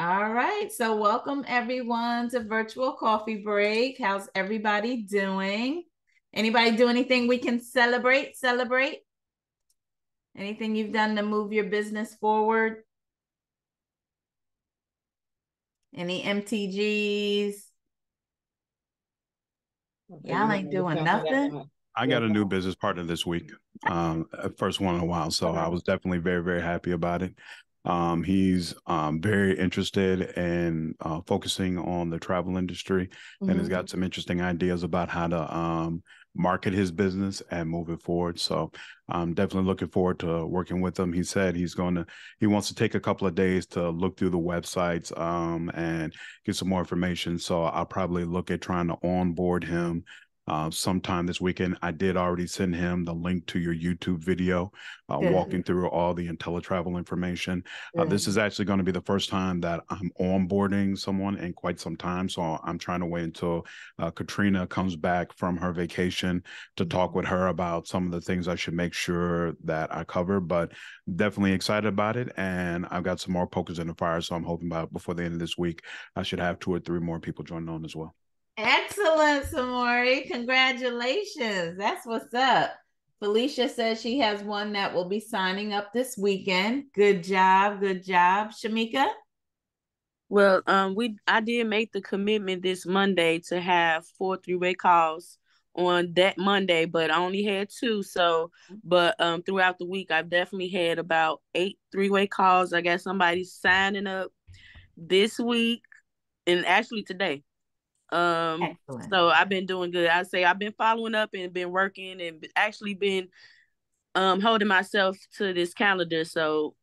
All right. So, welcome everyone to Virtual Coffee Break. How's everybody doing? Anybody do anything we can celebrate? Celebrate? Anything you've done to move your business forward? Any MTGs? Y'all ain't doing nothing. I got a new business partner this week. Um, first one in a while, so I was definitely very, very happy about it. Um, he's um, very interested in uh, focusing on the travel industry mm-hmm. and has got some interesting ideas about how to um, market his business and move it forward. So I'm definitely looking forward to working with him. He said he's going to, he wants to take a couple of days to look through the websites um, and get some more information. So I'll probably look at trying to onboard him uh, sometime this weekend. I did already send him the link to your YouTube video, uh, walking through all the InteleTravel information. Uh, this is actually going to be the first time that I'm onboarding someone in quite some time. So I'm trying to wait until uh, Katrina comes back from her vacation to talk with her about some of the things I should make sure that I cover. But definitely excited about it. And I've got some more pokers in the fire. So I'm hoping about before the end of this week, I should have two or three more people joining on as well. Excellent, Samori. Congratulations. That's what's up. Felicia says she has one that will be signing up this weekend. Good job. Good job. Shamika? Well, um, we I did make the commitment this Monday to have four three-way calls on that Monday, but I only had two. So, but um, throughout the week, I've definitely had about eight three-way calls. I got somebody signing up this week, and actually today. Um, Excellent. so I've been doing good. I say I've been following up and been working and actually been um holding myself to this calendar. So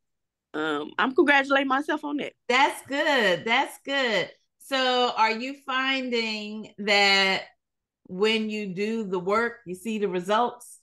um I'm congratulating myself on that. That's good. That's good. So are you finding that when you do the work, you see the results?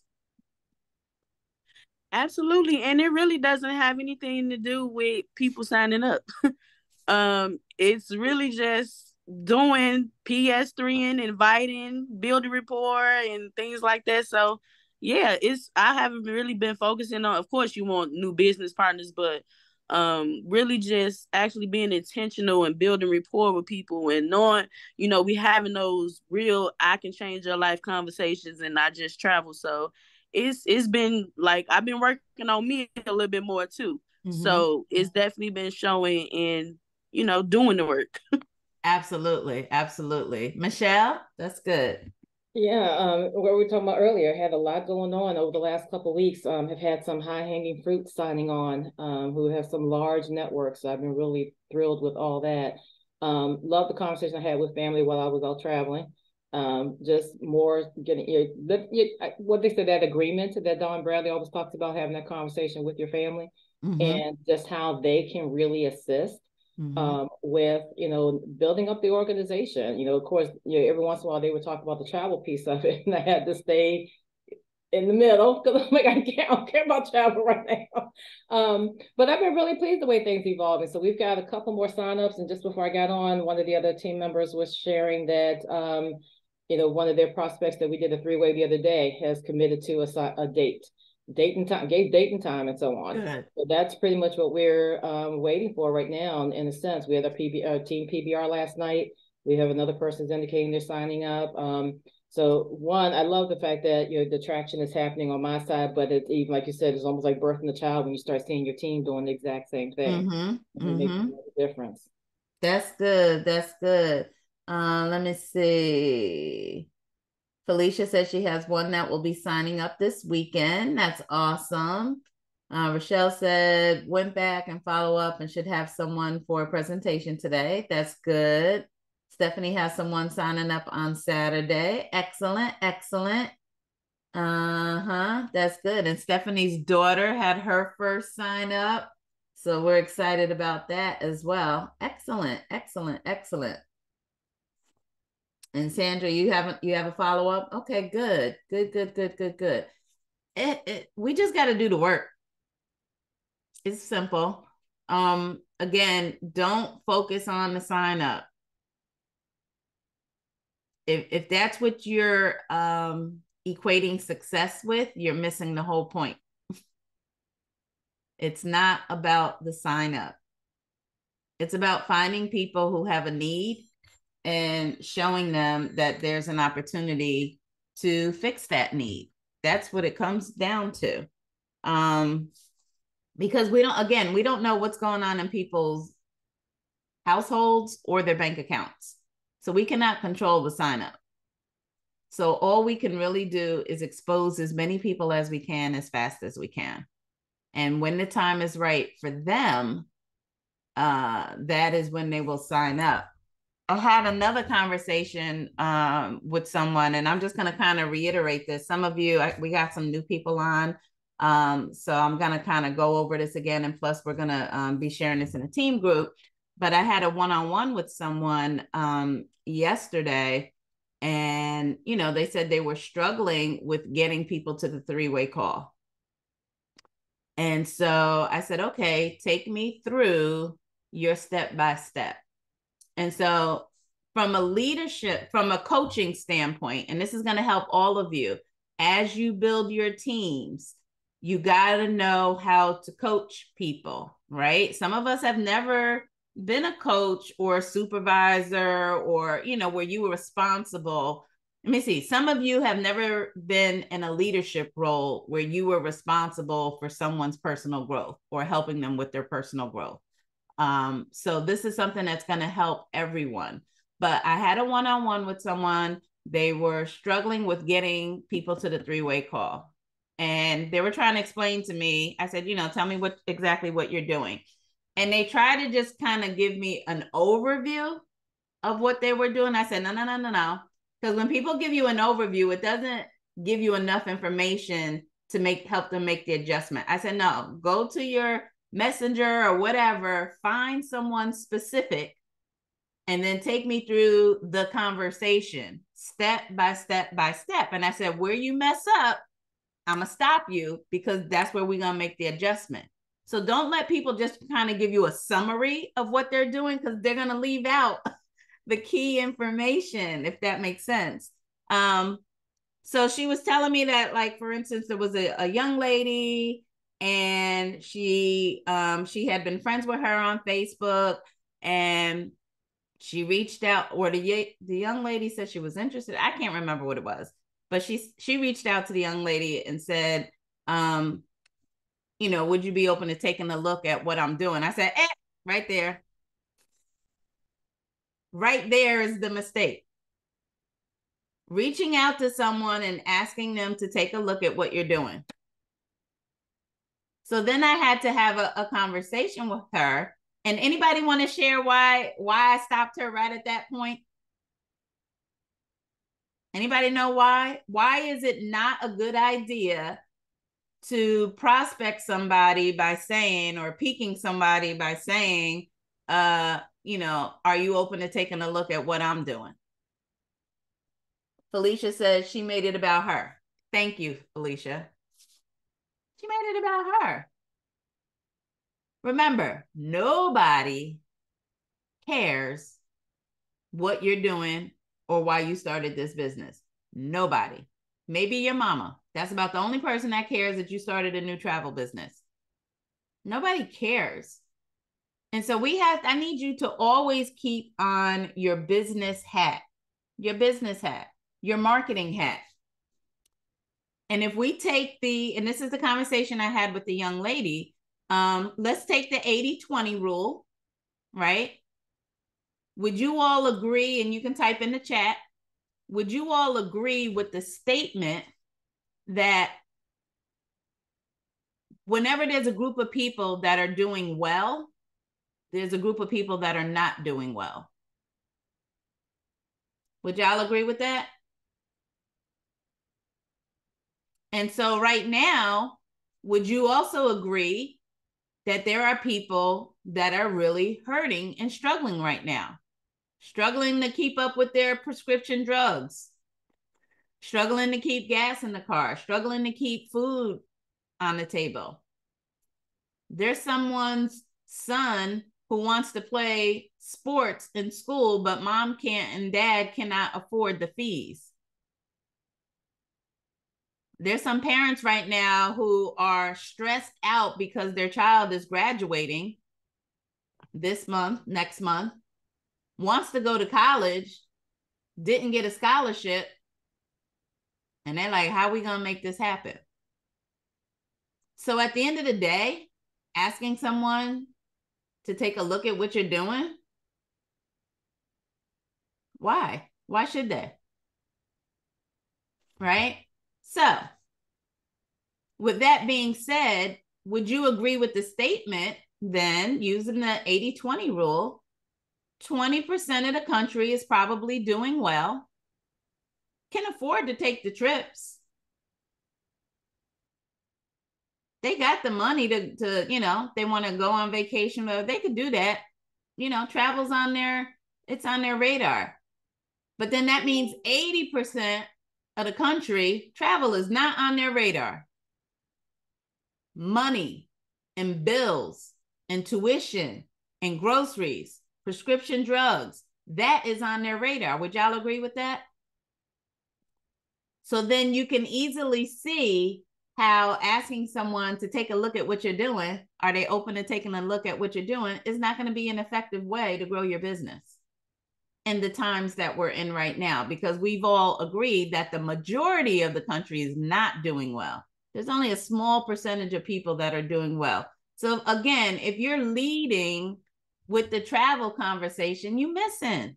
Absolutely. And it really doesn't have anything to do with people signing up. um, it's really just doing PS3 and inviting, building rapport and things like that. So yeah, it's I haven't really been focusing on of course you want new business partners, but um really just actually being intentional and building rapport with people and knowing, you know, we having those real I can change your life conversations and not just travel. So it's it's been like I've been working on me a little bit more too. Mm-hmm. So it's definitely been showing in, you know, doing the work. Absolutely, absolutely. Michelle, that's good. Yeah, um, what we were talking about earlier, had a lot going on over the last couple weeks. Um, have had some high hanging fruit signing on, um, who have some large networks. So I've been really thrilled with all that. Um, love the conversation I had with family while I was out traveling. Um, just more getting you know, what they said that agreement that Don Bradley always talks about having that conversation with your family mm-hmm. and just how they can really assist Mm-hmm. Um, with you know building up the organization. You know, of course, you know, every once in a while they would talk about the travel piece of it, and I had to stay in the middle because I'm like, I can't, I don't care about travel right now. Um, but I've been really pleased the way things evolving. So we've got a couple more signups, and just before I got on, one of the other team members was sharing that. Um, you know, one of their prospects that we did a three-way the other day has committed to a, a date date and time, gave date and time, and so on. Good. So that's pretty much what we're um, waiting for right now. In, in a sense, we had a PB, uh, team PBR last night. We have another person's indicating they're signing up. Um, so one, I love the fact that you know the traction is happening on my side, but it's even like you said, it's almost like birthing the child when you start seeing your team doing the exact same thing. Mm-hmm. It makes mm-hmm. a difference. That's good. That's good. Uh, let me see. Felicia says she has one that will be signing up this weekend. That's awesome. Uh, Rochelle said went back and follow up and should have someone for a presentation today. That's good. Stephanie has someone signing up on Saturday. Excellent, excellent. Uh huh. That's good. And Stephanie's daughter had her first sign up. So we're excited about that as well. Excellent, excellent, excellent. And Sandra, you haven't you have a follow up? Okay, good, good, good, good, good, good. It, it, we just got to do the work. It's simple. Um, again, don't focus on the sign up. If if that's what you're um equating success with, you're missing the whole point. it's not about the sign up. It's about finding people who have a need and showing them that there's an opportunity to fix that need. That's what it comes down to. Um, because we don't, again, we don't know what's going on in people's households or their bank accounts. So we cannot control the sign up. So all we can really do is expose as many people as we can as fast as we can. And when the time is right for them, uh, that is when they will sign up. I had another conversation um, with someone, and I'm just going to kind of reiterate this. Some of you, I, we got some new people on. Um, so I'm going to kind of go over this again. And plus, we're going to um, be sharing this in a team group. But I had a one on one with someone um, yesterday, and, you know, they said they were struggling with getting people to the three way call. And so I said, okay, take me through your step by step. And so, from a leadership, from a coaching standpoint, and this is going to help all of you as you build your teams, you got to know how to coach people, right? Some of us have never been a coach or a supervisor or, you know, where you were responsible. Let me see. Some of you have never been in a leadership role where you were responsible for someone's personal growth or helping them with their personal growth. Um, so this is something that's going to help everyone. But I had a one-on-one with someone. They were struggling with getting people to the three-way call. And they were trying to explain to me. I said, you know, tell me what exactly what you're doing. And they tried to just kind of give me an overview of what they were doing. I said, no, no, no, no, no. Because when people give you an overview, it doesn't give you enough information to make help them make the adjustment. I said, no, go to your messenger or whatever, find someone specific, and then take me through the conversation step by step by step. And I said, where you mess up, I'm gonna stop you because that's where we're gonna make the adjustment. So don't let people just kind of give you a summary of what they're doing because they're gonna leave out the key information, if that makes sense. Um, so she was telling me that, like, for instance, there was a, a young lady and she um she had been friends with her on Facebook and she reached out or the the young lady said she was interested. I can't remember what it was but she she reached out to the young lady and said um you know would you be open to taking a look at what i'm doing? I said eh, right there. Right there is the mistake. Reaching out to someone and asking them to take a look at what you're doing so then I had to have a, a conversation with her. And anybody want to share why why I stopped her right at that point? Anybody know why? Why is it not a good idea to prospect somebody by saying or piquing somebody by saying, uh, you know, are you open to taking a look at what I'm doing? Felicia says she made it about her. Thank you, Felicia. She made it about her. Remember, nobody cares what you're doing or why you started this business. Nobody. Maybe your mama. That's about the only person that cares that you started a new travel business. Nobody cares. And so we have, I need you to always keep on your business hat, your business hat, your marketing hat. And if we take the, and this is the conversation I had with the young lady, um, let's take the 80 20 rule, right? Would you all agree, and you can type in the chat, would you all agree with the statement that whenever there's a group of people that are doing well, there's a group of people that are not doing well? Would y'all agree with that? And so, right now, would you also agree that there are people that are really hurting and struggling right now? Struggling to keep up with their prescription drugs, struggling to keep gas in the car, struggling to keep food on the table. There's someone's son who wants to play sports in school, but mom can't and dad cannot afford the fees there's some parents right now who are stressed out because their child is graduating this month, next month, wants to go to college, didn't get a scholarship, and they're like, how are we going to make this happen? So at the end of the day, asking someone to take a look at what you're doing, why? Why should they? Right? So, with that being said, would you agree with the statement then using the 80 20 rule? 20% of the country is probably doing well, can afford to take the trips. They got the money to, to you know, they want to go on vacation, but they could do that. You know, travel's on their, it's on their radar. But then that means 80% of the country, travel is not on their radar. Money and bills and tuition and groceries, prescription drugs, that is on their radar. Would y'all agree with that? So then you can easily see how asking someone to take a look at what you're doing, are they open to taking a look at what you're doing, is not going to be an effective way to grow your business in the times that we're in right now, because we've all agreed that the majority of the country is not doing well. There's only a small percentage of people that are doing well. So again, if you're leading with the travel conversation, you're missing.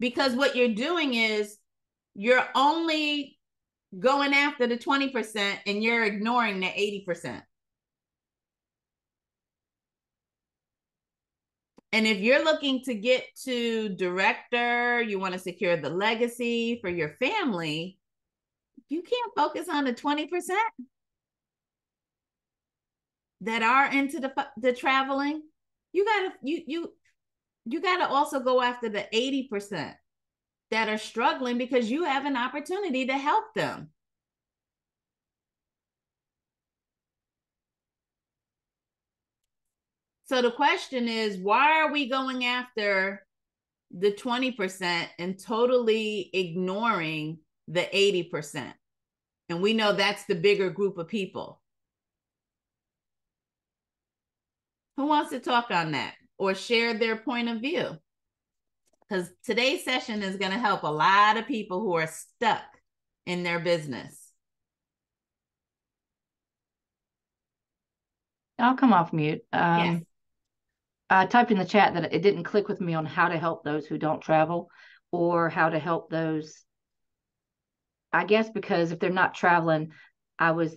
Because what you're doing is you're only going after the 20% and you're ignoring the 80%. And if you're looking to get to director, you want to secure the legacy for your family, you can't focus on the 20% that are into the the traveling, you gotta you you you gotta also go after the 80% that are struggling because you have an opportunity to help them. So the question is, why are we going after the 20% and totally ignoring the 80%? And we know that's the bigger group of people. Who wants to talk on that or share their point of view? Because today's session is going to help a lot of people who are stuck in their business. I'll come off mute. Um, yes. I typed in the chat that it didn't click with me on how to help those who don't travel or how to help those. I guess because if they're not traveling, I was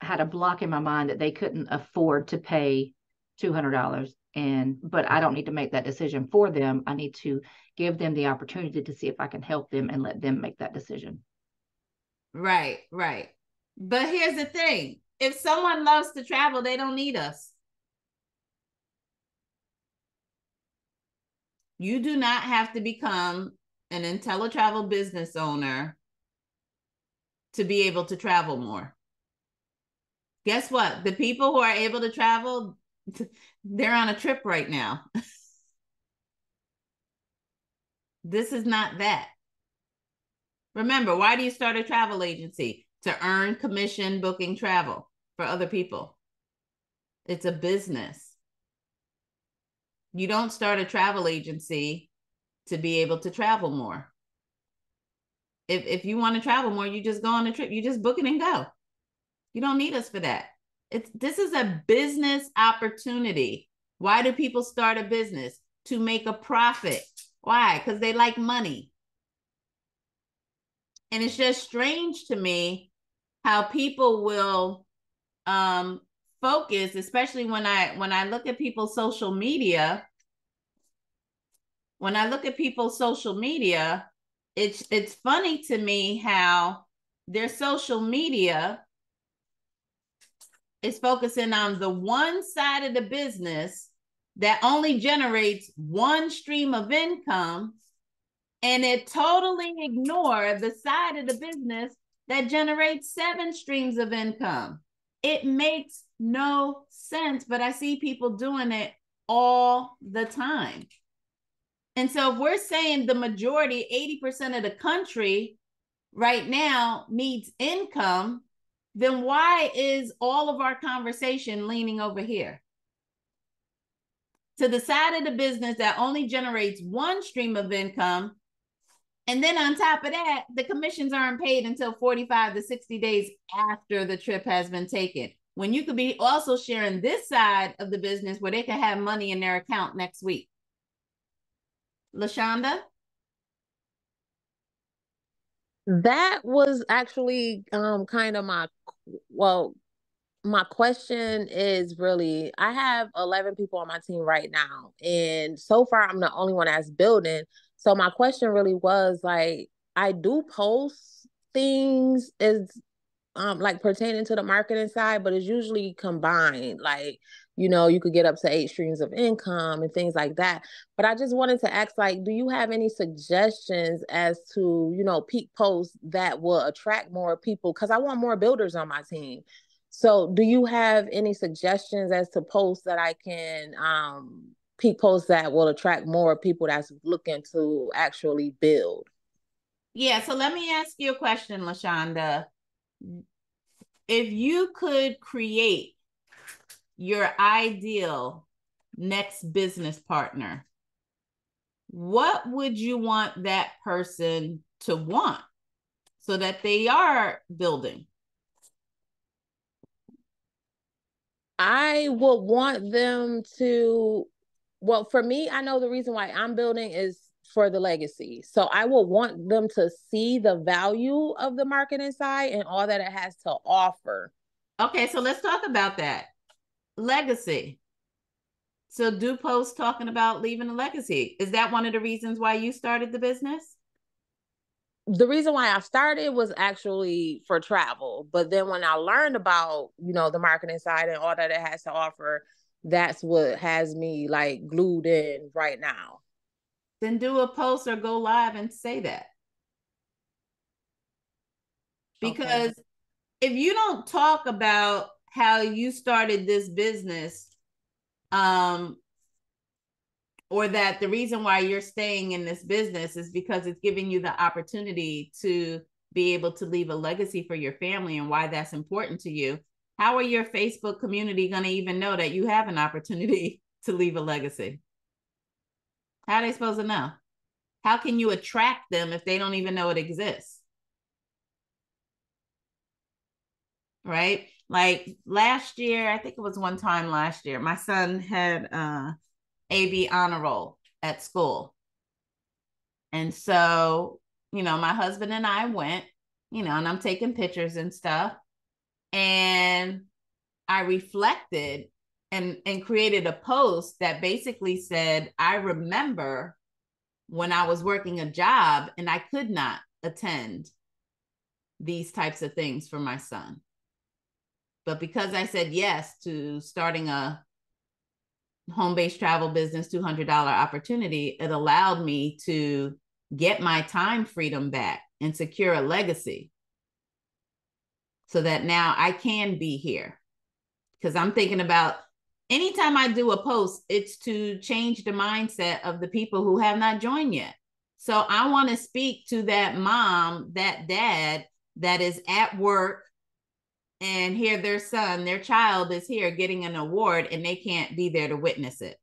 had a block in my mind that they couldn't afford to pay $200 and but I don't need to make that decision for them. I need to give them the opportunity to see if I can help them and let them make that decision. Right, right. But here's the thing. If someone loves to travel, they don't need us. You do not have to become an InteleTravel business owner to be able to travel more. Guess what? The people who are able to travel, they're on a trip right now. this is not that. Remember, why do you start a travel agency? To earn commission booking travel for other people. It's a business. You don't start a travel agency to be able to travel more. If if you want to travel more, you just go on a trip. You just book it and go. You don't need us for that. It's this is a business opportunity. Why do people start a business? To make a profit. Why? Because they like money. And it's just strange to me how people will um focus, especially when I when I look at people's social media. When I look at people's social media, it's it's funny to me how their social media is focusing on the one side of the business that only generates one stream of income and it totally ignore the side of the business that generates seven streams of income it makes no sense but i see people doing it all the time and so if we're saying the majority 80% of the country right now needs income then why is all of our conversation leaning over here? to the side of the business that only generates one stream of income. And then on top of that, the commissions aren't paid until 45 to 60 days after the trip has been taken. When you could be also sharing this side of the business where they can have money in their account next week. LaShonda? That was actually um kind of my well my question is really I have 11 people on my team right now and so far I'm the only one that's building. So my question really was like I do post things is um like pertaining to the marketing side but it's usually combined like you know you could get up to eight streams of income and things like that. But i just wanted to ask like do you have any suggestions as to you know pique posts that will attract more people? Because i want more builders on my team. So do you have any suggestions as to posts that i can um pique posts that will attract more people that's looking to actually build? Yeah so let me ask you a question lashonda if you could create your ideal next business partner, what would you want that person to want so that they are building? I would want them to, well, for me, I know the reason why I'm building is for the legacy. So I will want them to see the value of the marketing side and all that it has to offer. Okay, so let's talk about that legacy. So do posts talking about leaving a legacy. Is that one of the reasons why you started the business? The reason why I started was actually for travel. But then when I learned about, you know, the marketing side and all that it has to offer, that's what has me like glued in right now. Then do a post or go live and say that. Because okay. if you don't talk about how you started this business um or that the reason why you're staying in this business is because it's giving you the opportunity to be able to leave a legacy for your family and why that's important to you how are your facebook community going to even know that you have an opportunity to leave a legacy how are they supposed to know how can you attract them if they don't even know it exists right like last year, I think it was one time last year, my son had uh AB honor roll at school. And so, you know, my husband and I went, you know, and I'm taking pictures and stuff. And I reflected and and created a post that basically said, I remember when I was working a job and I could not attend these types of things for my son. But because I said yes to starting a home based travel business $200 opportunity, it allowed me to get my time freedom back and secure a legacy so that now I can be here. Because I'm thinking about anytime I do a post, it's to change the mindset of the people who have not joined yet. So I want to speak to that mom, that dad that is at work and here their son, their child is here getting an award and they can't be there to witness it.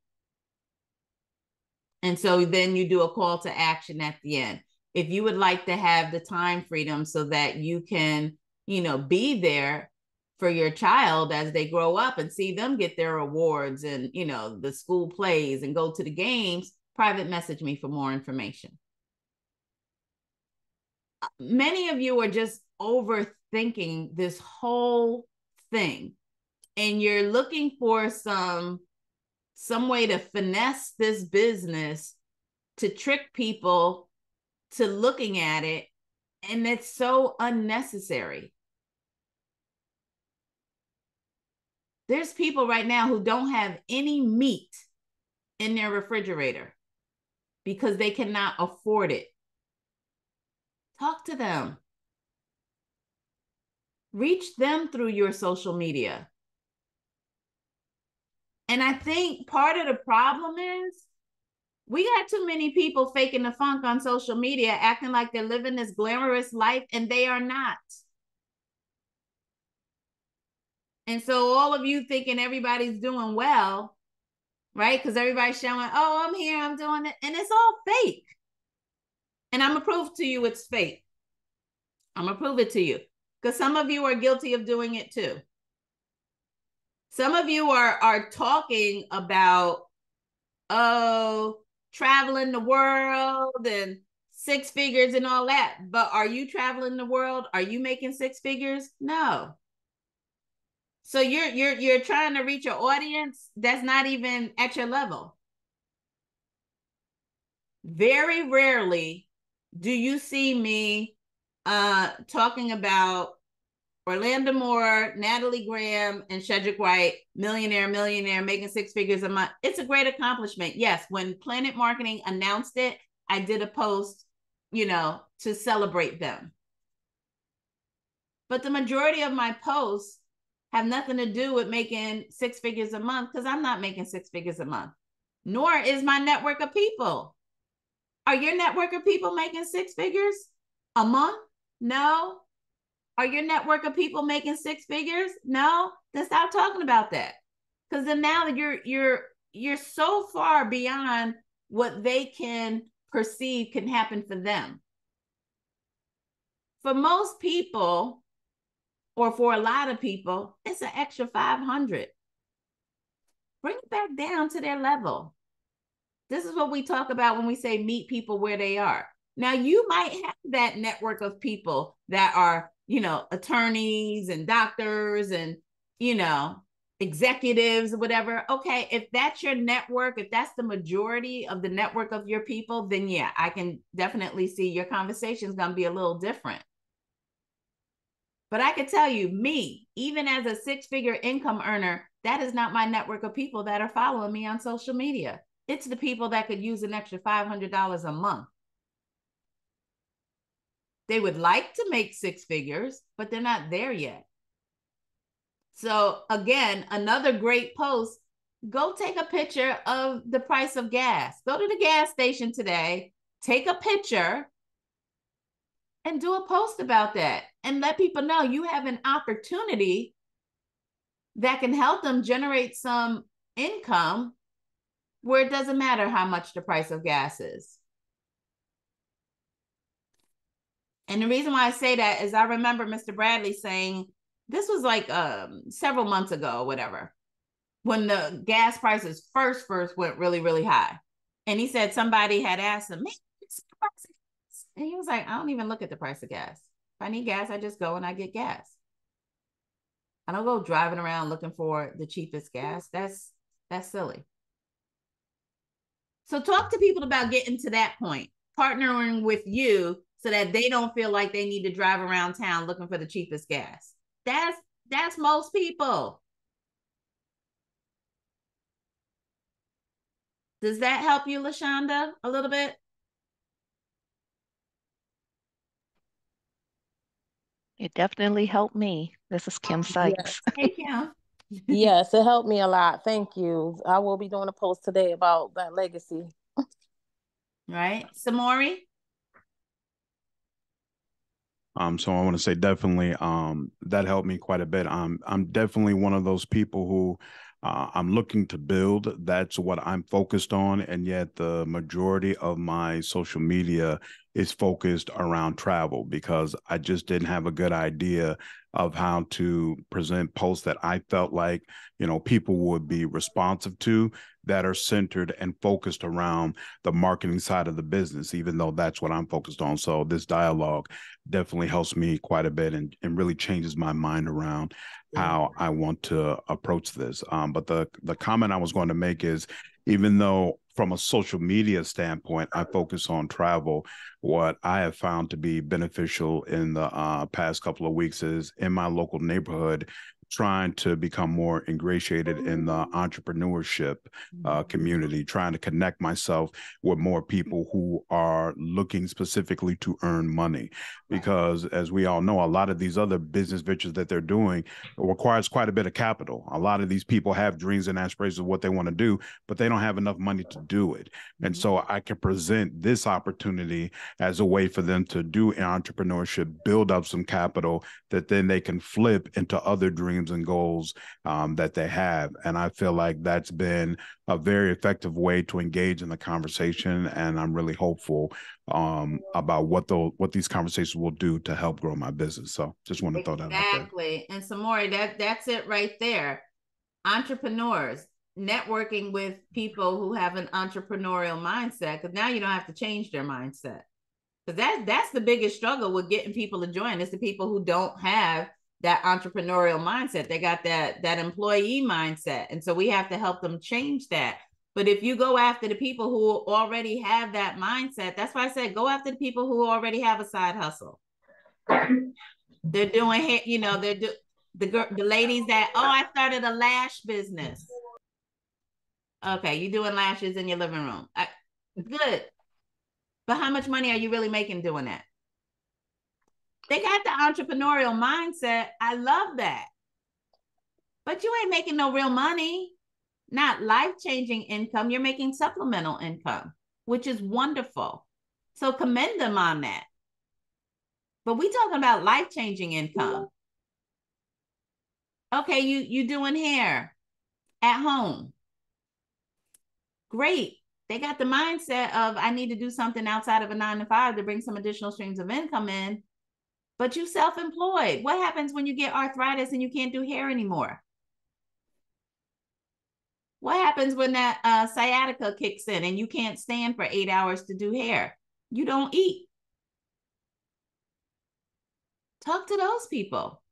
And so then you do a call to action at the end. If you would like to have the time freedom so that you can, you know, be there for your child as they grow up and see them get their awards and, you know, the school plays and go to the games, private message me for more information. Many of you are just overthinking this whole thing and you're looking for some some way to finesse this business to trick people to looking at it and it's so unnecessary there's people right now who don't have any meat in their refrigerator because they cannot afford it talk to them reach them through your social media. And I think part of the problem is we got too many people faking the funk on social media, acting like they're living this glamorous life, and they are not. And so, all of you thinking everybody's doing well, right? Because everybody's showing, oh, I'm here, I'm doing it, and it's all fake. And I'm gonna prove to you it's fake. I'm gonna prove it to you because some of you are guilty of doing it too. Some of you are are talking about oh traveling the world and six figures and all that, but are you traveling the world? Are you making six figures? No. So you're you're you're trying to reach an audience that's not even at your level. Very rarely do you see me uh talking about Orlando Moore, Natalie Graham, and Shedrick White, millionaire, millionaire, making six figures a month. It's a great accomplishment. Yes, when PlanNet Marketing announced it, I did a post, you know, to celebrate them. But the majority of my posts have nothing to do with making six figures a month because I'm not making six figures a month, nor is my network of people. Are your network of people making six figures a month? No. Are your network of people making six figures? No. Then stop talking about that. Because then now you're you're you're so far beyond what they can perceive can happen for them. For most people, or for a lot of people, it's an extra 500. Bring it back down to their level. This is what we talk about when we say meet people where they are. Now, you might have that network of people that are, you know, attorneys and doctors and, you know, executives whatever. Okay, if that's your network, if that's the majority of the network of your people, then yeah, I can definitely see your conversation is going to be a little different. But I can tell you, me, even as a six figure income earner, that is not my network of people that are following me on social media. It's the people that could use an extra $500 a month. They would like to make six figures, but they're not there yet. So, again, another great post go take a picture of the price of gas. Go to the gas station today, take a picture, and do a post about that and let people know you have an opportunity that can help them generate some income where it doesn't matter how much the price of gas is. And the reason why I say that is I remember Mr. Bradley saying this was like um, several months ago whatever, when the gas prices first first went really really high, and he said somebody had asked him, and he was like, I don't even look at the price of gas. If I need gas, I just go and I get gas. I don't go driving around looking for the cheapest gas. That's that's silly. So talk to people about getting to that point, partnering with you so that they don't feel like they need to drive around town looking for the cheapest gas. That's that's most people. Does that help you, Lashonda, a little bit? It definitely helped me. This is Kim Sykes. Yes. Hey, Kim. yes, it helped me a lot. Thank you. I will be doing a post today about that legacy. right. Samori? Um, so I want to say definitely um, that helped me quite a bit. Um, I'm definitely one of those people who uh, I'm looking to build. That's what I'm focused on. And yet the majority of my social media is focused around travel because I just didn't have a good idea of how to present posts that I felt like, you know, people would be responsive to that are centered and focused around the marketing side of the business, even though that's what I'm focused on. So this dialogue definitely helps me quite a bit and, and really changes my mind around how I want to approach this. Um, but the the comment I was going to make is even though from a social media standpoint, I focus on travel. What I have found to be beneficial in the uh, past couple of weeks is in my local neighborhood, trying to become more ingratiated in the entrepreneurship uh, mm-hmm. community, trying to connect myself with more people who are looking specifically to earn money. Because as we all know, a lot of these other business ventures that they're doing requires quite a bit of capital. A lot of these people have dreams and aspirations of what they want to do, but they don't have enough money to do it. And mm-hmm. so I can present this opportunity as a way for them to do entrepreneurship, build up some capital that then they can flip into other dreams dreams and goals um, that they have. And I feel like that's been a very effective way to engage in the conversation. And I'm really hopeful um, about what the what these conversations will do to help grow my business. So just want to exactly. throw that out. Exactly. And Samori, that that's it right there. Entrepreneurs networking with people who have an entrepreneurial mindset because now you don't have to change their mindset because that that's the biggest struggle with getting people to join is the people who don't have that entrepreneurial mindset they got that that employee mindset and so we have to help them change that but if you go after the people who already have that mindset that's why i said go after the people who already have a side hustle they're doing you know they're do the the ladies that oh i started a lash business Okay, you doing lashes in your living room. I, good. But how much money are you really making doing that? They got the entrepreneurial mindset. I love that. But you ain't making no real money, not life changing income. You're making supplemental income, which is wonderful. So commend them on that. But we talking about life changing income. Okay, you you doing hair at home great. They got the mindset of I need to do something outside of a nine to five to bring some additional streams of income in. But you self-employed. What happens when you get arthritis and you can't do hair anymore? What happens when that uh, sciatica kicks in and you can't stand for eight hours to do hair? You don't eat. Talk to those people.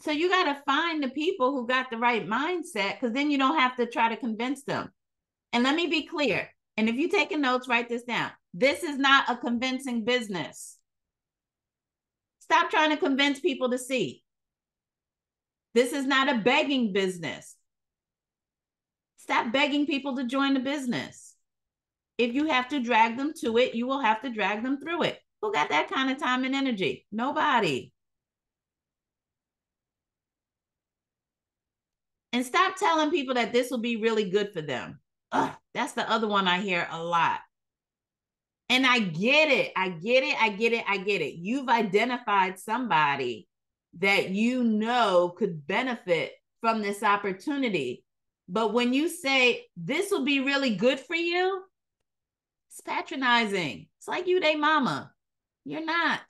So you got to find the people who got the right mindset because then you don't have to try to convince them. And let me be clear. And if you're taking notes, write this down. This is not a convincing business. Stop trying to convince people to see. This is not a begging business. Stop begging people to join the business. If you have to drag them to it, you will have to drag them through it. Who got that kind of time and energy? Nobody. and stop telling people that this will be really good for them. Ugh, that's the other one I hear a lot. And I get it. I get it. I get it. I get it. You've identified somebody that you know could benefit from this opportunity. But when you say this will be really good for you, it's patronizing. It's like you, they mama. You're not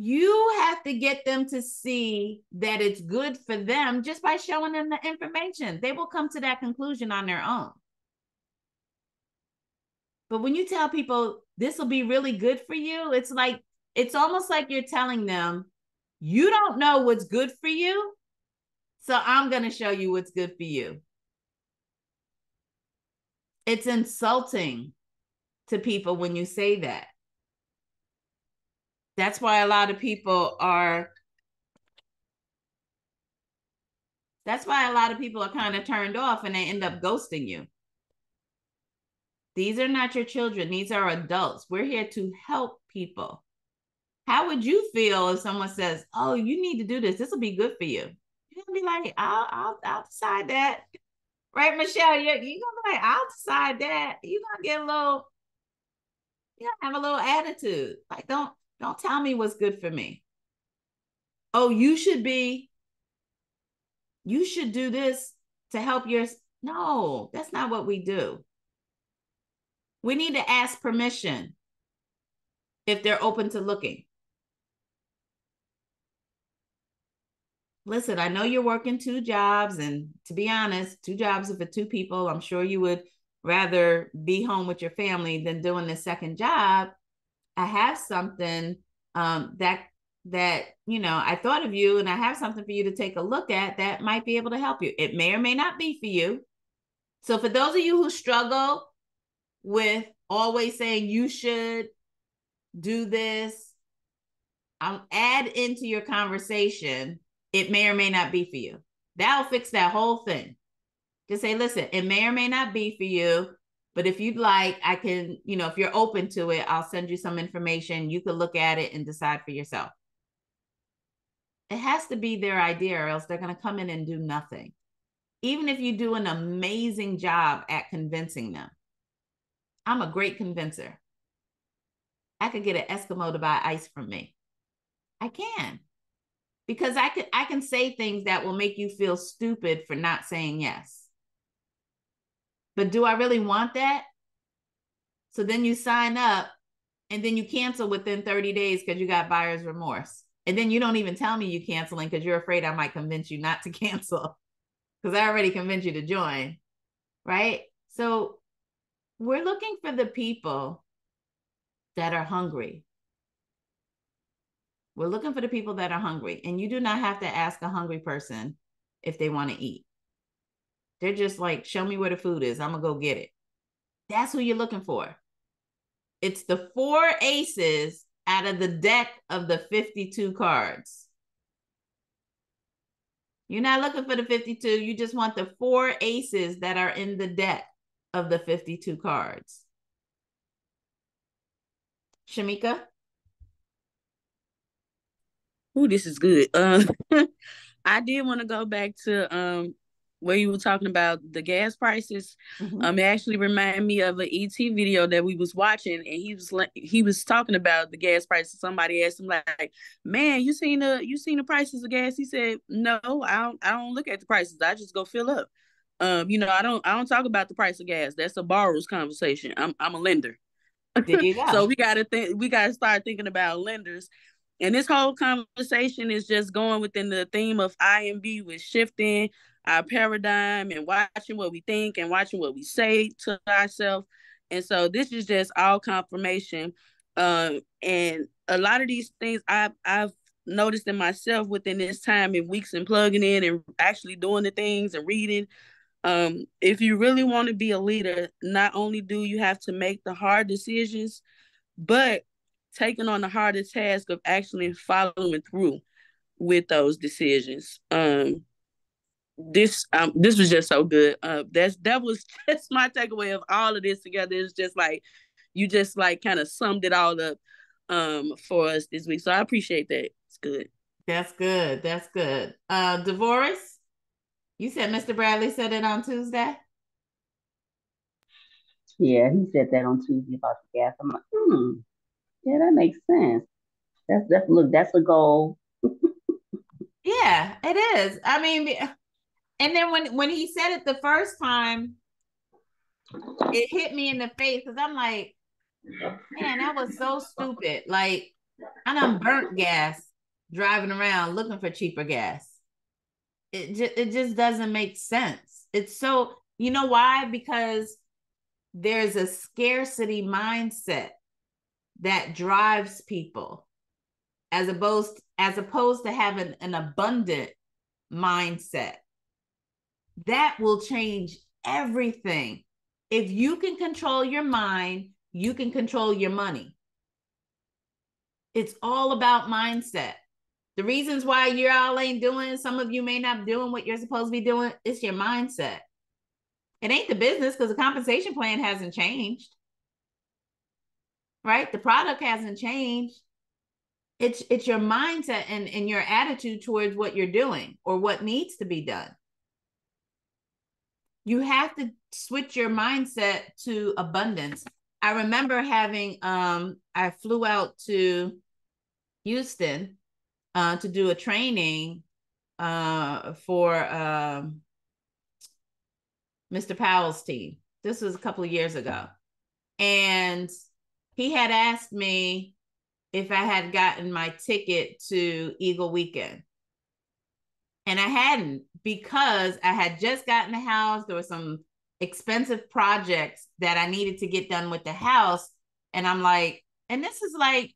you have to get them to see that it's good for them just by showing them the information. They will come to that conclusion on their own. But when you tell people this will be really good for you, it's like, it's almost like you're telling them, you don't know what's good for you. So I'm going to show you what's good for you. It's insulting to people when you say that. That's why a lot of people are that's why a lot of people are kind of turned off and they end up ghosting you. These are not your children, these are adults. We're here to help people. How would you feel if someone says, "Oh, you need to do this. This will be good for you." You're gonna be like, "I'll, I'll, I'll decide that." Right, Michelle? You're, you're gonna be like, "I'll decide that." You're gonna get a little, you gonna have a little attitude. Like, don't don't tell me what's good for me. Oh, you should be, you should do this to help your. No, that's not what we do. We need to ask permission if they're open to looking. Listen, I know you're working two jobs, and to be honest, two jobs for two people, I'm sure you would rather be home with your family than doing the second job. I have something um, that that you know I thought of you and I have something for you to take a look at that might be able to help you. It may or may not be for you. So for those of you who struggle with always saying you should do this, I'll add into your conversation. It may or may not be for you. That'll fix that whole thing. Just say, listen, it may or may not be for you. But if you'd like, I can, you know, if you're open to it, I'll send you some information. You could look at it and decide for yourself. It has to be their idea, or else they're going to come in and do nothing. Even if you do an amazing job at convincing them. I'm a great convincer. I could get an Eskimo to buy ice from me. I can. because I can I can say things that will make you feel stupid for not saying yes. But do I really want that? So then you sign up and then you cancel within 30 days because you got buyer's remorse. And then you don't even tell me you canceling because you're afraid I might convince you not to cancel because I already convinced you to join. Right. So we're looking for the people that are hungry. We're looking for the people that are hungry. And you do not have to ask a hungry person if they want to eat. They're just like, show me where the food is. I'm going to go get it. That's who you're looking for. It's the four aces out of the deck of the 52 cards. You're not looking for the 52. You just want the four aces that are in the deck of the 52 cards. Shamika? Ooh, this is good. Uh, I did want to go back to um where you were talking about the gas prices. Mm-hmm. Um, it actually reminded me of an ET video that we was watching, and he was like, he was talking about the gas prices. Somebody asked him like, "Man, you seen the you seen the prices of gas?" He said, "No, I don't. I don't look at the prices. I just go fill up. Um, you know, I don't. I don't talk about the price of gas. That's a borrower's conversation. I'm I'm a lender. so we got to think. We got to start thinking about lenders." And this whole conversation is just going within the theme of IMB with shifting our paradigm and watching what we think and watching what we say to ourselves. And so this is just all confirmation. Uh, and a lot of these things I've I've noticed in myself within this time and weeks and plugging in and actually doing the things and reading. Um, if you really want to be a leader, not only do you have to make the hard decisions, but taking on the hardest task of actually following through with those decisions. Um, this um this was just so good. Uh that's that was just my takeaway of all of this together. It's just like you just like kind of summed it all up um for us this week. So I appreciate that. It's good. That's good. That's good. Uh divorce. You said Mr. Bradley said it on Tuesday? Yeah, he said that on Tuesday about the gas. I'm like, hmm, yeah, that makes sense. That's that's look, that's a goal. yeah, it is. I mean, and then when when he said it the first time, it hit me in the face because I'm like, man, that was so stupid. Like, I done burnt gas driving around looking for cheaper gas. It just it just doesn't make sense. It's so you know why? Because there's a scarcity mindset that drives people as opposed as opposed to having an abundant mindset that will change everything. If you can control your mind, you can control your money. It's all about mindset. The reasons why you all ain't doing, some of you may not be doing what you're supposed to be doing, it's your mindset. It ain't the business because the compensation plan hasn't changed. Right? The product hasn't changed. It's it's your mindset and, and your attitude towards what you're doing or what needs to be done you have to switch your mindset to abundance. I remember having um I flew out to Houston uh to do a training uh for um Mr. Powell's team. This was a couple of years ago. And he had asked me if I had gotten my ticket to Eagle Weekend. And I hadn't because I had just gotten the house. There were some expensive projects that I needed to get done with the house. And I'm like, and this is like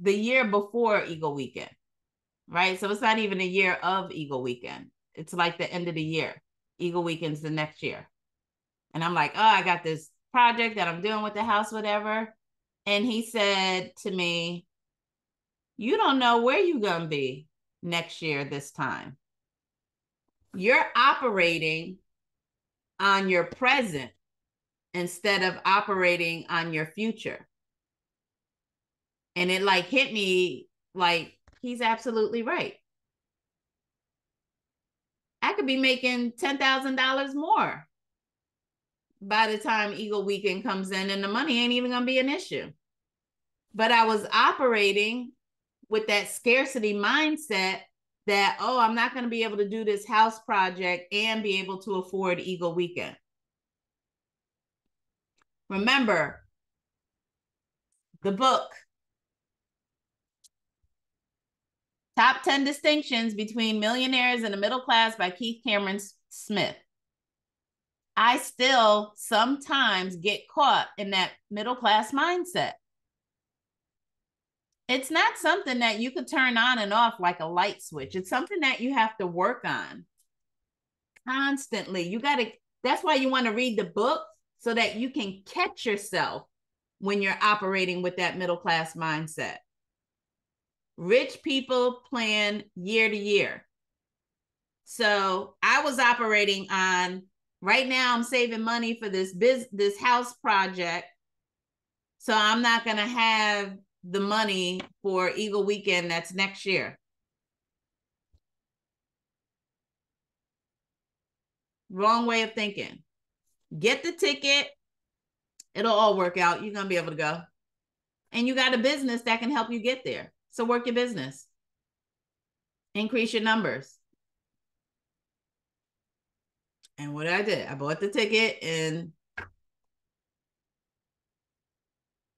the year before Eagle Weekend, right? So it's not even a year of Eagle Weekend. It's like the end of the year. Eagle Weekend's the next year. And I'm like, oh, I got this project that I'm doing with the house, whatever. And he said to me, You don't know where you're going to be next year this time. You're operating on your present instead of operating on your future. And it like hit me like he's absolutely right. I could be making $10,000 more by the time Eagle Weekend comes in, and the money ain't even going to be an issue. But I was operating with that scarcity mindset that, oh, I'm not going to be able to do this house project and be able to afford Eagle Weekend. Remember the book, Top 10 Distinctions Between Millionaires and the Middle Class by Keith Cameron Smith. I still sometimes get caught in that middle class mindset it's not something that you could turn on and off like a light switch. It's something that you have to work on constantly. You got to, that's why you want to read the book so that you can catch yourself when you're operating with that middle class mindset. Rich people plan year to year. So I was operating on right now I'm saving money for this biz this house project. So I'm not going to have the money for Eagle Weekend that's next year. Wrong way of thinking. Get the ticket. It'll all work out. You're going to be able to go. And you got a business that can help you get there. So work your business. Increase your numbers. And what I did, I bought the ticket and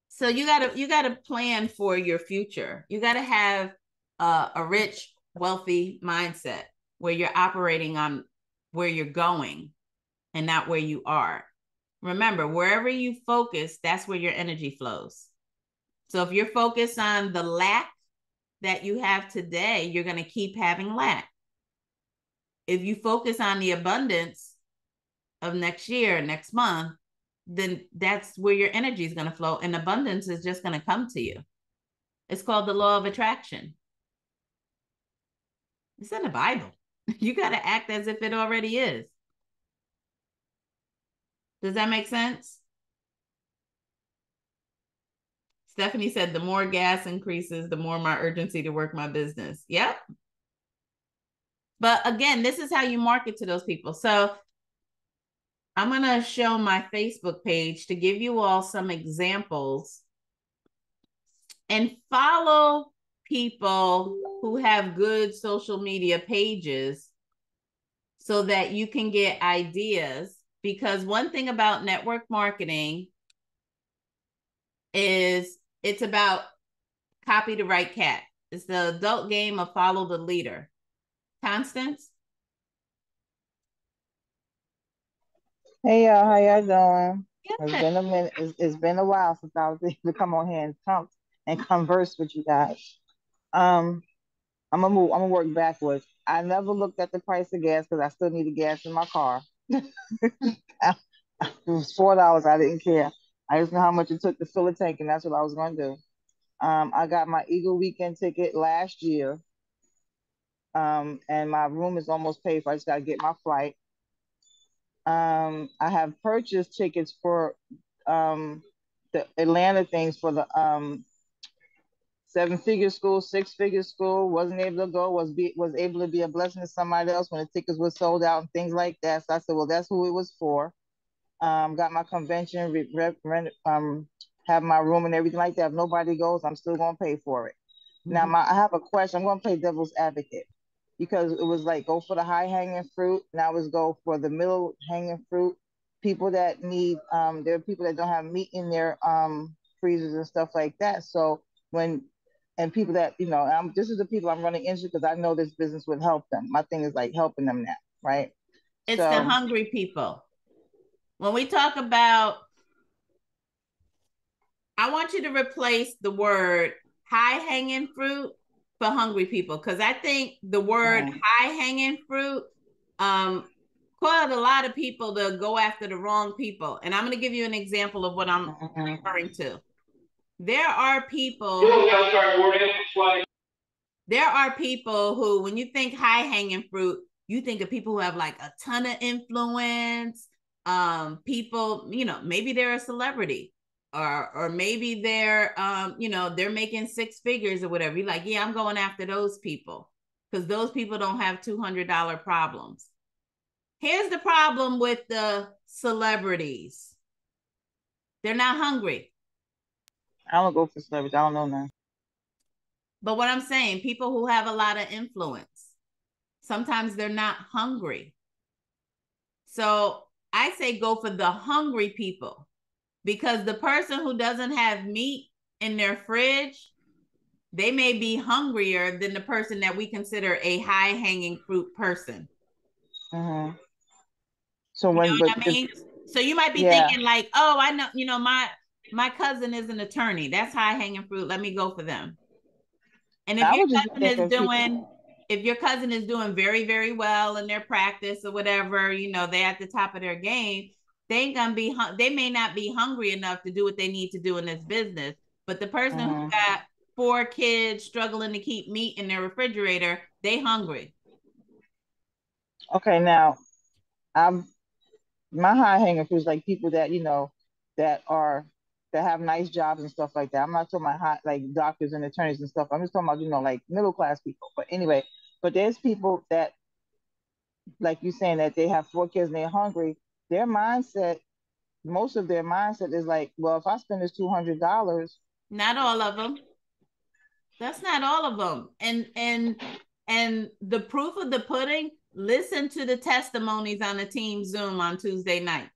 so you gotta you gotta plan for your future you gotta have a rich wealthy mindset where you're operating on where you're going and not where you are remember wherever you focus that's where your energy flows so if you're focused on the lack that you have today you're going to keep having lack if you focus on the abundance of next year next month then that's where your energy is going to flow and abundance is just going to come to you. It's called the law of attraction. It's in the Bible. You got to act as if it already is. Does that make sense? Stephanie said, the more gas increases, the more my urgency to work my business. Yep. But again, this is how you market to those people. So I'm going to show my Facebook page to give you all some examples and follow people who have good social media pages so that you can get ideas. Because one thing about network marketing is it's about copy the right cat. It's the adult game of follow the leader. Constance? Hey y'all, how y'all doing? It's been a minute. It's, it's been a while since I was able to come on here and come and converse with you guys. Um, I'm gonna move. I'm gonna work backwards. I never looked at the price of gas because I still needed gas in my car. it was four dollars. I didn't care. I just know how much it took to fill a tank, and that's what I was gonna do. Um, I got my Eagle weekend ticket last year. Um, and my room is almost paid for. I just gotta get my flight. Um, I have purchased tickets for um, the Atlanta things for the um, seven figure school, six figure school. Wasn't able to go. Was be was able to be a blessing to somebody else when the tickets were sold out and things like that. So I said, well, that's who it was for. Um, got my convention, re, re, rent, um, have my room and everything like that. If nobody goes, I'm still gonna pay for it. Mm-hmm. Now, my I have a question. I'm gonna play devil's advocate because it was like go for the high hanging fruit. Now it's go for the middle hanging fruit. People that need um, there are people that don't have meat in their um, freezers and stuff like that. So when and people that you know, I'm, this is the people I'm running into because I know this business would help them. My thing is like helping them now, right? It's so, the hungry people. When we talk about, I want you to replace the word high hanging fruit for hungry people because I think the word mm. high hanging fruit um caused a lot of people to go after the wrong people. And I'm going to give you an example of what I'm mm-hmm. referring to. There are people. There are people who, when you think high hanging fruit, you think of people who have like a ton of influence. Um, people, you know, maybe they're a celebrity or or maybe they're um you know they're making six figures or whatever. You're like yeah i'm going after those people because those people don't have $200 problems. Here's the problem with the celebrities. They're not hungry. I don't go for celebrities. I don't know now But what I'm saying, people who have a lot of influence, sometimes they're not hungry. So I say go for the hungry people because the person who doesn't have meat in their fridge, they may be hungrier than the person that we consider a high hanging fruit person. Uh-huh. So You when, know but I mean? So you might be Yeah. thinking like, oh, I know, you know, my my cousin is an attorney. That's high hanging fruit. Let me go for them. And if I your cousin is of people- doing, if your cousin is doing very, very well in their practice or whatever, you know, they're at the top of their game, they ain't gonna be hun- they may not be hungry enough to do what they need to do in this business. But the person who Mhm. got four kids struggling to keep meat in their refrigerator, they hungry. Okay, now I'm my high hanger is like people that you know that are that have nice jobs and stuff like that. I'm not talking about high, like doctors and attorneys and stuff. I'm just talking about you know like middle class people. But anyway, but there's people that like you saying that they have four kids and they're hungry. Their mindset, most of their mindset is like, well, if I spend this two hundred dollars, Not all of them. That's not all of them. And and and the proof of the pudding, listen to the testimonies on the team Zoom on Tuesday nights.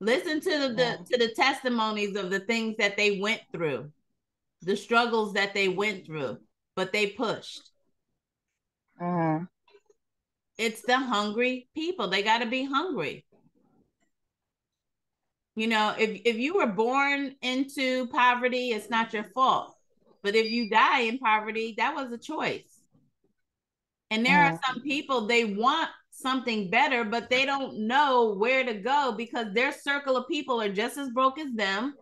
Listen to the, the to the testimonies of the things that they went through, the struggles that they went through, but they pushed. mhm, It's the hungry people. They got to be hungry. You know, if if you were born into poverty, it's not your fault. But if you die in poverty, that was a choice. And there are some people they want something better, but they don't know where to go because their circle of people are just as broke as them.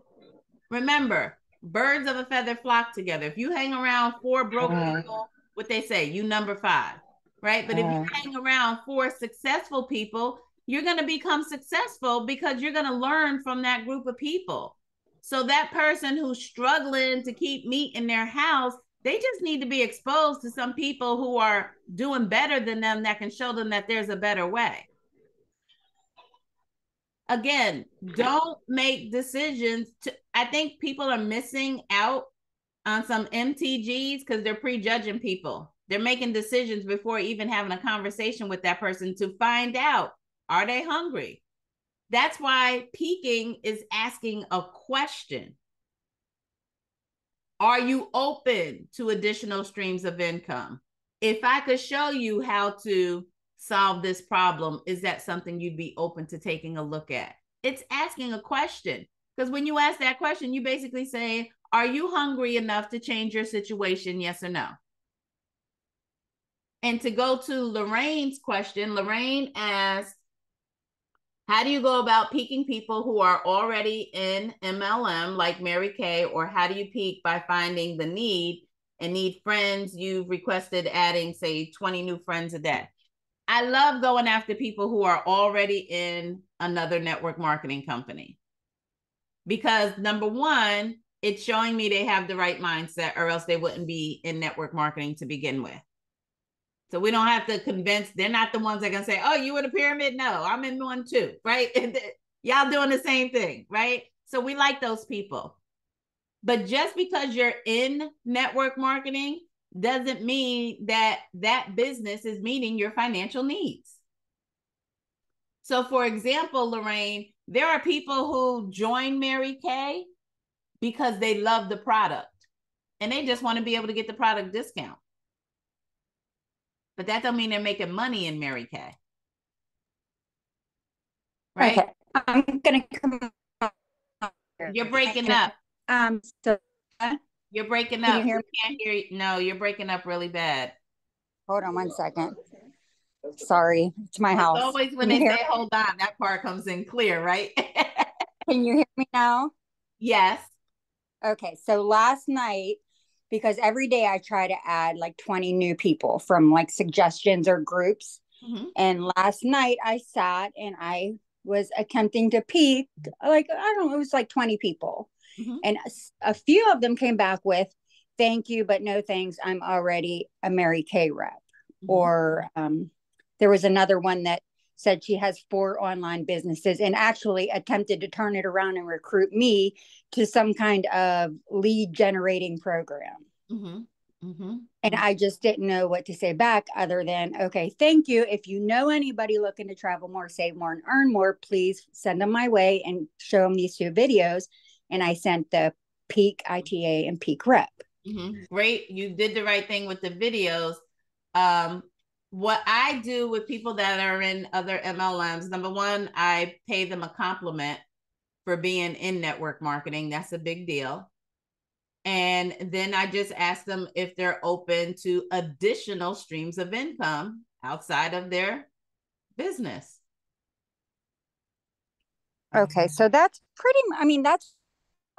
Remember, birds of a feather flock together. If you hang around four broke Mhm. people, what they say, you number five, right? But if you Mhm. hang around four successful people, you're going to become successful because you're going to learn from that group of people. So that person who's struggling to keep meat in their house, they just need to be exposed to some people who are doing better than them that can show them that there's a better way. Again, don't make decisions to I think people are missing out on some MTGs because they're prejudging people. They're making decisions before even having a conversation with that person to find out are they hungry? That's why piquing is asking a question. Are you open to additional streams of income? If I could show you how to solve this problem, is that something you'd be open to taking a look at? It's asking a question. Because when you ask that question, you basically say, Are you hungry enough to change your situation? Yes or no? And to go to Lorraine's question, Lorraine asked, how do you go about piquing people who are already in MLM like Mary Kay, or how do you pique by finding the need and need friends? You've requested adding, say, 20 new friends a day. I love going after people who are already in another network marketing company because number one, it's showing me they have the right mindset, or else they wouldn't be in network marketing to begin with. So we don't have to convince, they're not the ones that can say, oh, you in a pyramid? No, I'm in one too, right? Y'all doing the same thing, right? So we like those people. But just because you're in network marketing doesn't mean that that business is meeting your financial needs. So, for example, Lorraine, there are people who join Mary Kay because they love the product and they just want to be able to get the product discount. But that don't mean they're making money in Mary Kay. Right? Okay, I'm gonna come. You're breaking up. Um, so You're breaking Can up. you hear We can't hear you. No, you're breaking up really bad. hold on one second. Sorry, it's my It's house. always when Can they say hear- hold on, that part comes in clear, right? Can you hear me now? yes. Okay, so last night, because every day I try to add like 20 new people from like suggestions or groups. Mhm. And last night I sat and I was attempting to pique, like, I don't know, it was like 20 people. Mhm. And a few of them came back with, thank you, but no thanks. I'm already a Mary Kay rep. Mhm. Or um, there was another one that said she has four online businesses and actually attempted to turn it around and recruit me to some kind of lead generating program. Mm-hmm. Mm-hmm. And I just didn't know what to say back other than, okay, thank you. If you know anybody looking to travel more, save more, and earn more, please send them my way and show them these two videos. And I sent the Pique ITA and Pique Rep. Mm-hmm. Great. You did the right thing with the videos. Um, what I do with people that are in other MLMs, number one, I pay them a compliment for being in network marketing. That's a big deal. And then I just ask them if they're open to additional streams of income outside of their business. Okay, so that's pretty, I mean, that's what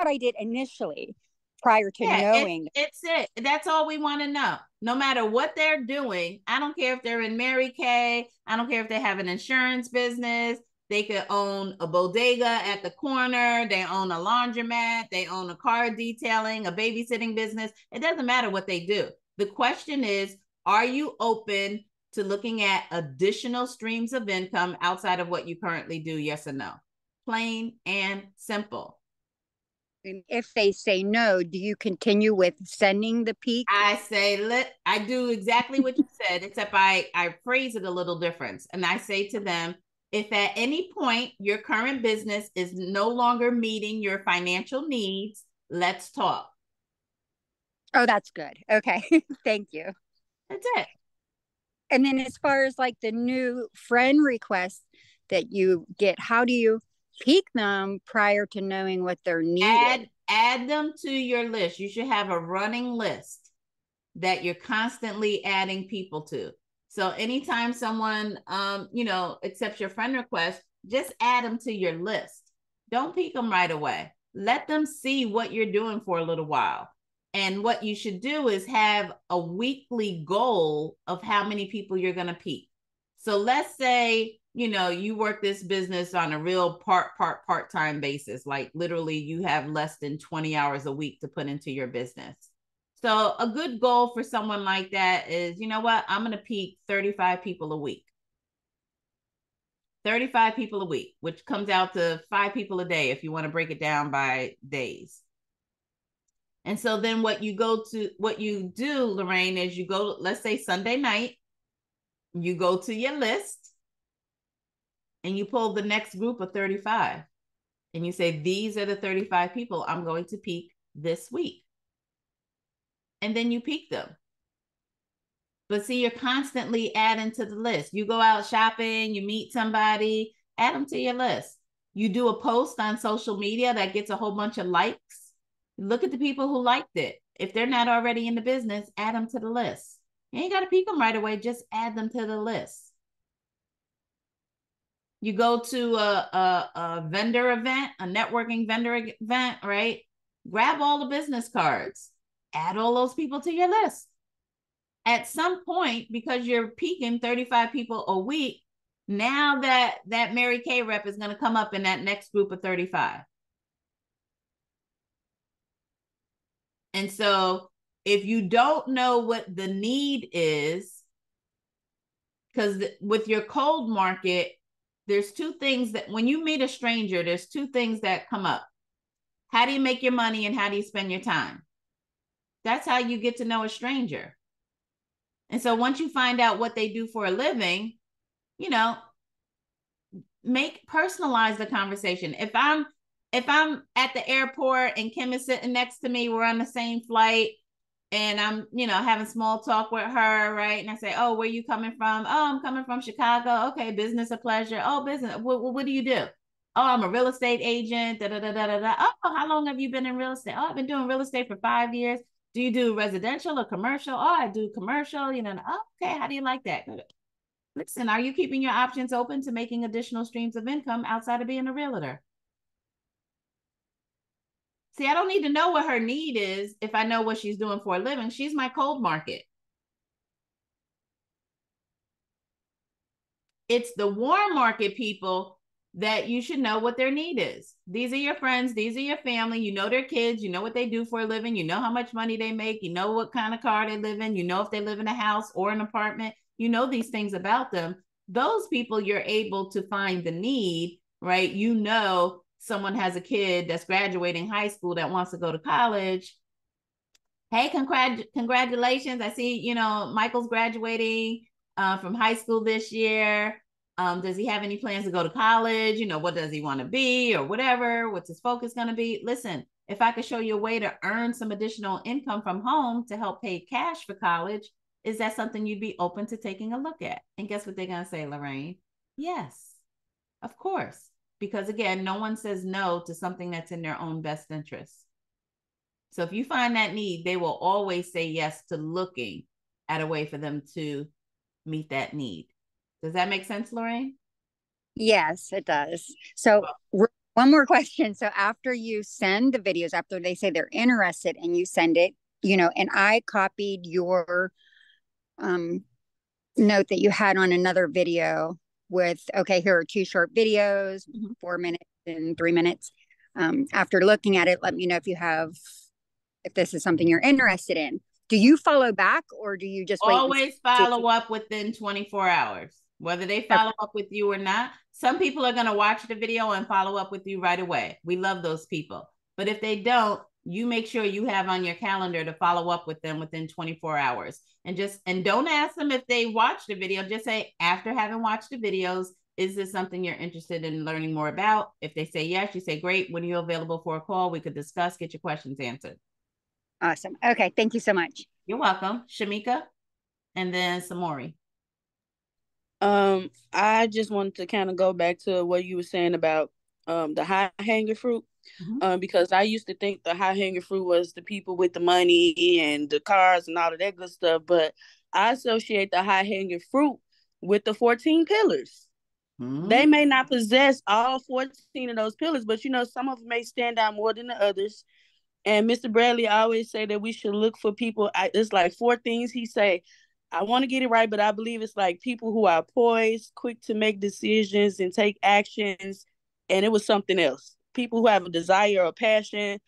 I did initially prior to yeah, knowing. It, it's it. That's all we want to know. No matter what they're doing, I don't care if they're in Mary Kay, I don't care if they have an insurance business, they could own a bodega at the corner. They own a laundromat. They own a car detailing, a babysitting business. It doesn't matter what they do. The question is Are you open to looking at additional streams of income outside of what you currently do? Yes or no? Plain and simple. And if they say no, do you continue with sending the pique? I say let I do exactly what you said, except I I phrase it a little different. And I say to them, if at any point your current business is no longer meeting your financial needs, let's talk. Oh, that's good. Okay. Thank you. That's it. And then as far as like the new friend requests that you get, how do you pique them prior to knowing what they're needed? Add, add them to your list. You should have a running list that you're constantly adding people to. So anytime someone, um, you know, accepts your friend request, just add them to your list. Don't pique them right away. Let them see what you're doing for a little while. And what you should do is have a weekly goal of how many people you're going to pique. So let's say, you know, you work this business on a real part, part, part time basis. Like literally, you have less than 20 hours a week to put into your business. So a good goal for someone like that is, you know what? I'm going to pique 35 people a week. 35 people a week, which comes out to five people a day if you want to break it down by days. And so then what you go to what you do, Lorraine, is you go, let's say Sunday night, you go to your list and you pull the next group of 35. And you say, these are the 35 people I'm going to pique this week and then you pique them. But see, you're constantly adding to the list. You go out shopping, you meet somebody, add them to your list. You do a post on social media that gets a whole bunch of likes. Look at the people who liked it. If they're not already in the business, add them to the list. You ain't got to pique them right away, just add them to the list. You go to a, a, a vendor event, a networking vendor event, right? Grab all the business cards add all those people to your list. At some point, because you're piquing 35 people a week, now that that Mary Kay rep is going to come up in that next group of 35. And so if you don't know what the need is, because with your cold market, there's two things that when you meet a stranger, there's two things that come up. How do you make your money and how do you spend your time? That's how you get to know a stranger. And so once you find out what they do for a living, you know, make personalize the conversation. If I'm if I'm at the airport and Kim is sitting next to me, we're on the same flight and I'm, you know, having small talk with her, right? And I say, "Oh, where you coming from?" "Oh, I'm coming from Chicago." "Okay, business or pleasure?" "Oh, business. What, what, do you do?" "Oh, I'm a real estate agent." Da, da, da, da, da. "Oh, how long have you been in real estate?" "Oh, I've been doing real estate for 5 years." Do you do residential or commercial? Oh, I do commercial. You know, oh, okay. How do you like that? Listen, are you keeping your options open to making additional streams of income outside of being a realtor? See, I don't need to know what her need is if I know what she's doing for a living. She's my cold market. It's the warm market people that you should know what their need is. These are your friends, these are your family, you know their kids, you know what they do for a living, you know how much money they make, you know what kind of car they live in, you know if they live in a house or an apartment, you know these things about them. those people you're able to find the need, right? You know, someone has a kid that's graduating high school that wants to go to college. Hey, congrat- congratulations. I see, you know, Michael's graduating uh, from high school this year. Um, does he have any plans to go to college? You know, what does he want to be or whatever? What's his focus going to be? Listen, if I could show you a way to earn some additional income from home to help pay cash for college, is that something you'd be open to taking a look at? And guess what they're going to say, Lorraine? Yes, of course. Because again, no one says no to something that's in their own best interest. So if you find that need, they will always say yes to looking at a way for them to meet that need. Does that make sense, Lorraine? Yes, it does. So, one more question. So, after you send the videos, after they say they're interested and you send it, you know, and I copied your um, note that you had on another video with, okay, here are two short videos, mm-hmm. four minutes and three minutes. Um, after looking at it, let me know if you have, if this is something you're interested in. Do you follow back or do you just always follow up within 24 hours? whether they follow okay. up with you or not. Some people are going to watch the video and follow up with you right away. We love those people. But if they don't, you make sure you have on your calendar to follow up with them within 24 hours. And just and don't ask them if they watched the video. Just say after having watched the videos, is this something you're interested in learning more about? If they say yes, you say great. When are you available for a call? We could discuss, get your questions answered. Awesome. Okay. Thank you so much. You're welcome. Shamika and then Samori. Um, I just wanted to kind of go back to what you were saying about um the high hanging fruit. Mm-hmm. Um, because I used to think the high hanging fruit was the people with the money and the cars and all of that good stuff, but I associate the high hanging fruit with the 14 pillars. Mm-hmm. They may not possess all 14 of those pillars, but you know, some of them may stand out more than the others. And Mr. Bradley always say that we should look for people. I, it's like four things he say. I want to get it right, but I believe it's like people who are poised, quick to make decisions and take actions. And it was something else. People who have a desire or passion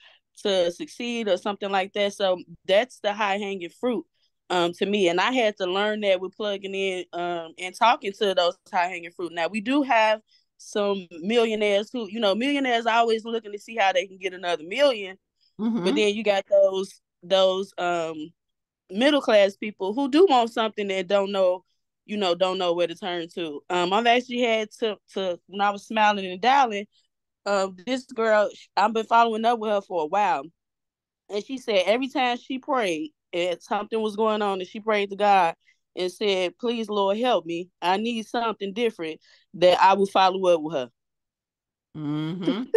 to succeed or something like that. So that's the high hanging fruit um, to me. And I had to learn that with plugging in um, and talking to those high hanging fruit. Now we do have some millionaires who, you know, millionaires always looking to see how they can get another 1000000 mm-hmm. But then you got those those um middle class people who do want something that don't know, you know, don't know where to turn to. Um, I've actually had to to when I was smiling and dialing, um, this girl I've been following up with her for a while, and she said every time she prayed and something was going on, and she prayed to God and said, "Please, Lord, help me. I need something different." That I would follow up with her. Mm-hmm.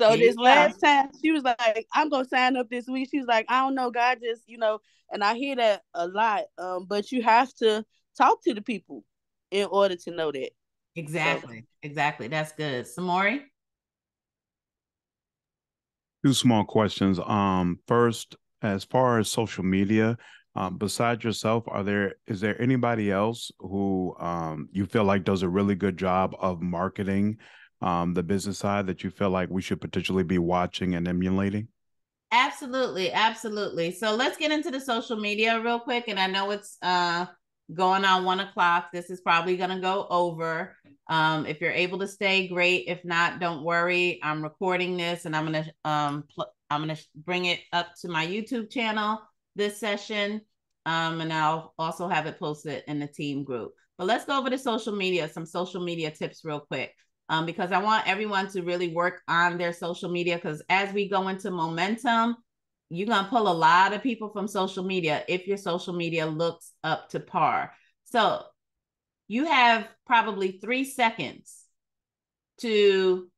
So yeah. this last time she was like, I'm gonna sign up this week. She was like, I don't know, God just, you know, and I hear that a lot. Um, but you have to talk to the people in order to know that. Exactly. So. Exactly. That's good. Samori? Two small questions. Um, first, as far as social media, um, besides yourself, are there is there anybody else who um, you feel like does a really good job of marketing um, the business side that you feel like we should potentially be watching and emulating? Absolutely, absolutely. So let's get into the social media real quick. And I know it's uh, going on one o'clock. This is probably going to go over. Um, if you're able to stay, great. If not, don't worry. I'm recording this, and I'm gonna um, pl- I'm gonna bring it up to my YouTube channel this session, um, and I'll also have it posted in the team group. But let's go over to social media. Some social media tips real quick um, because I want everyone to really work on their social media. Because as we go into momentum, you're going to pull a lot of people from social media if your social media looks up to par. So you have probably three seconds to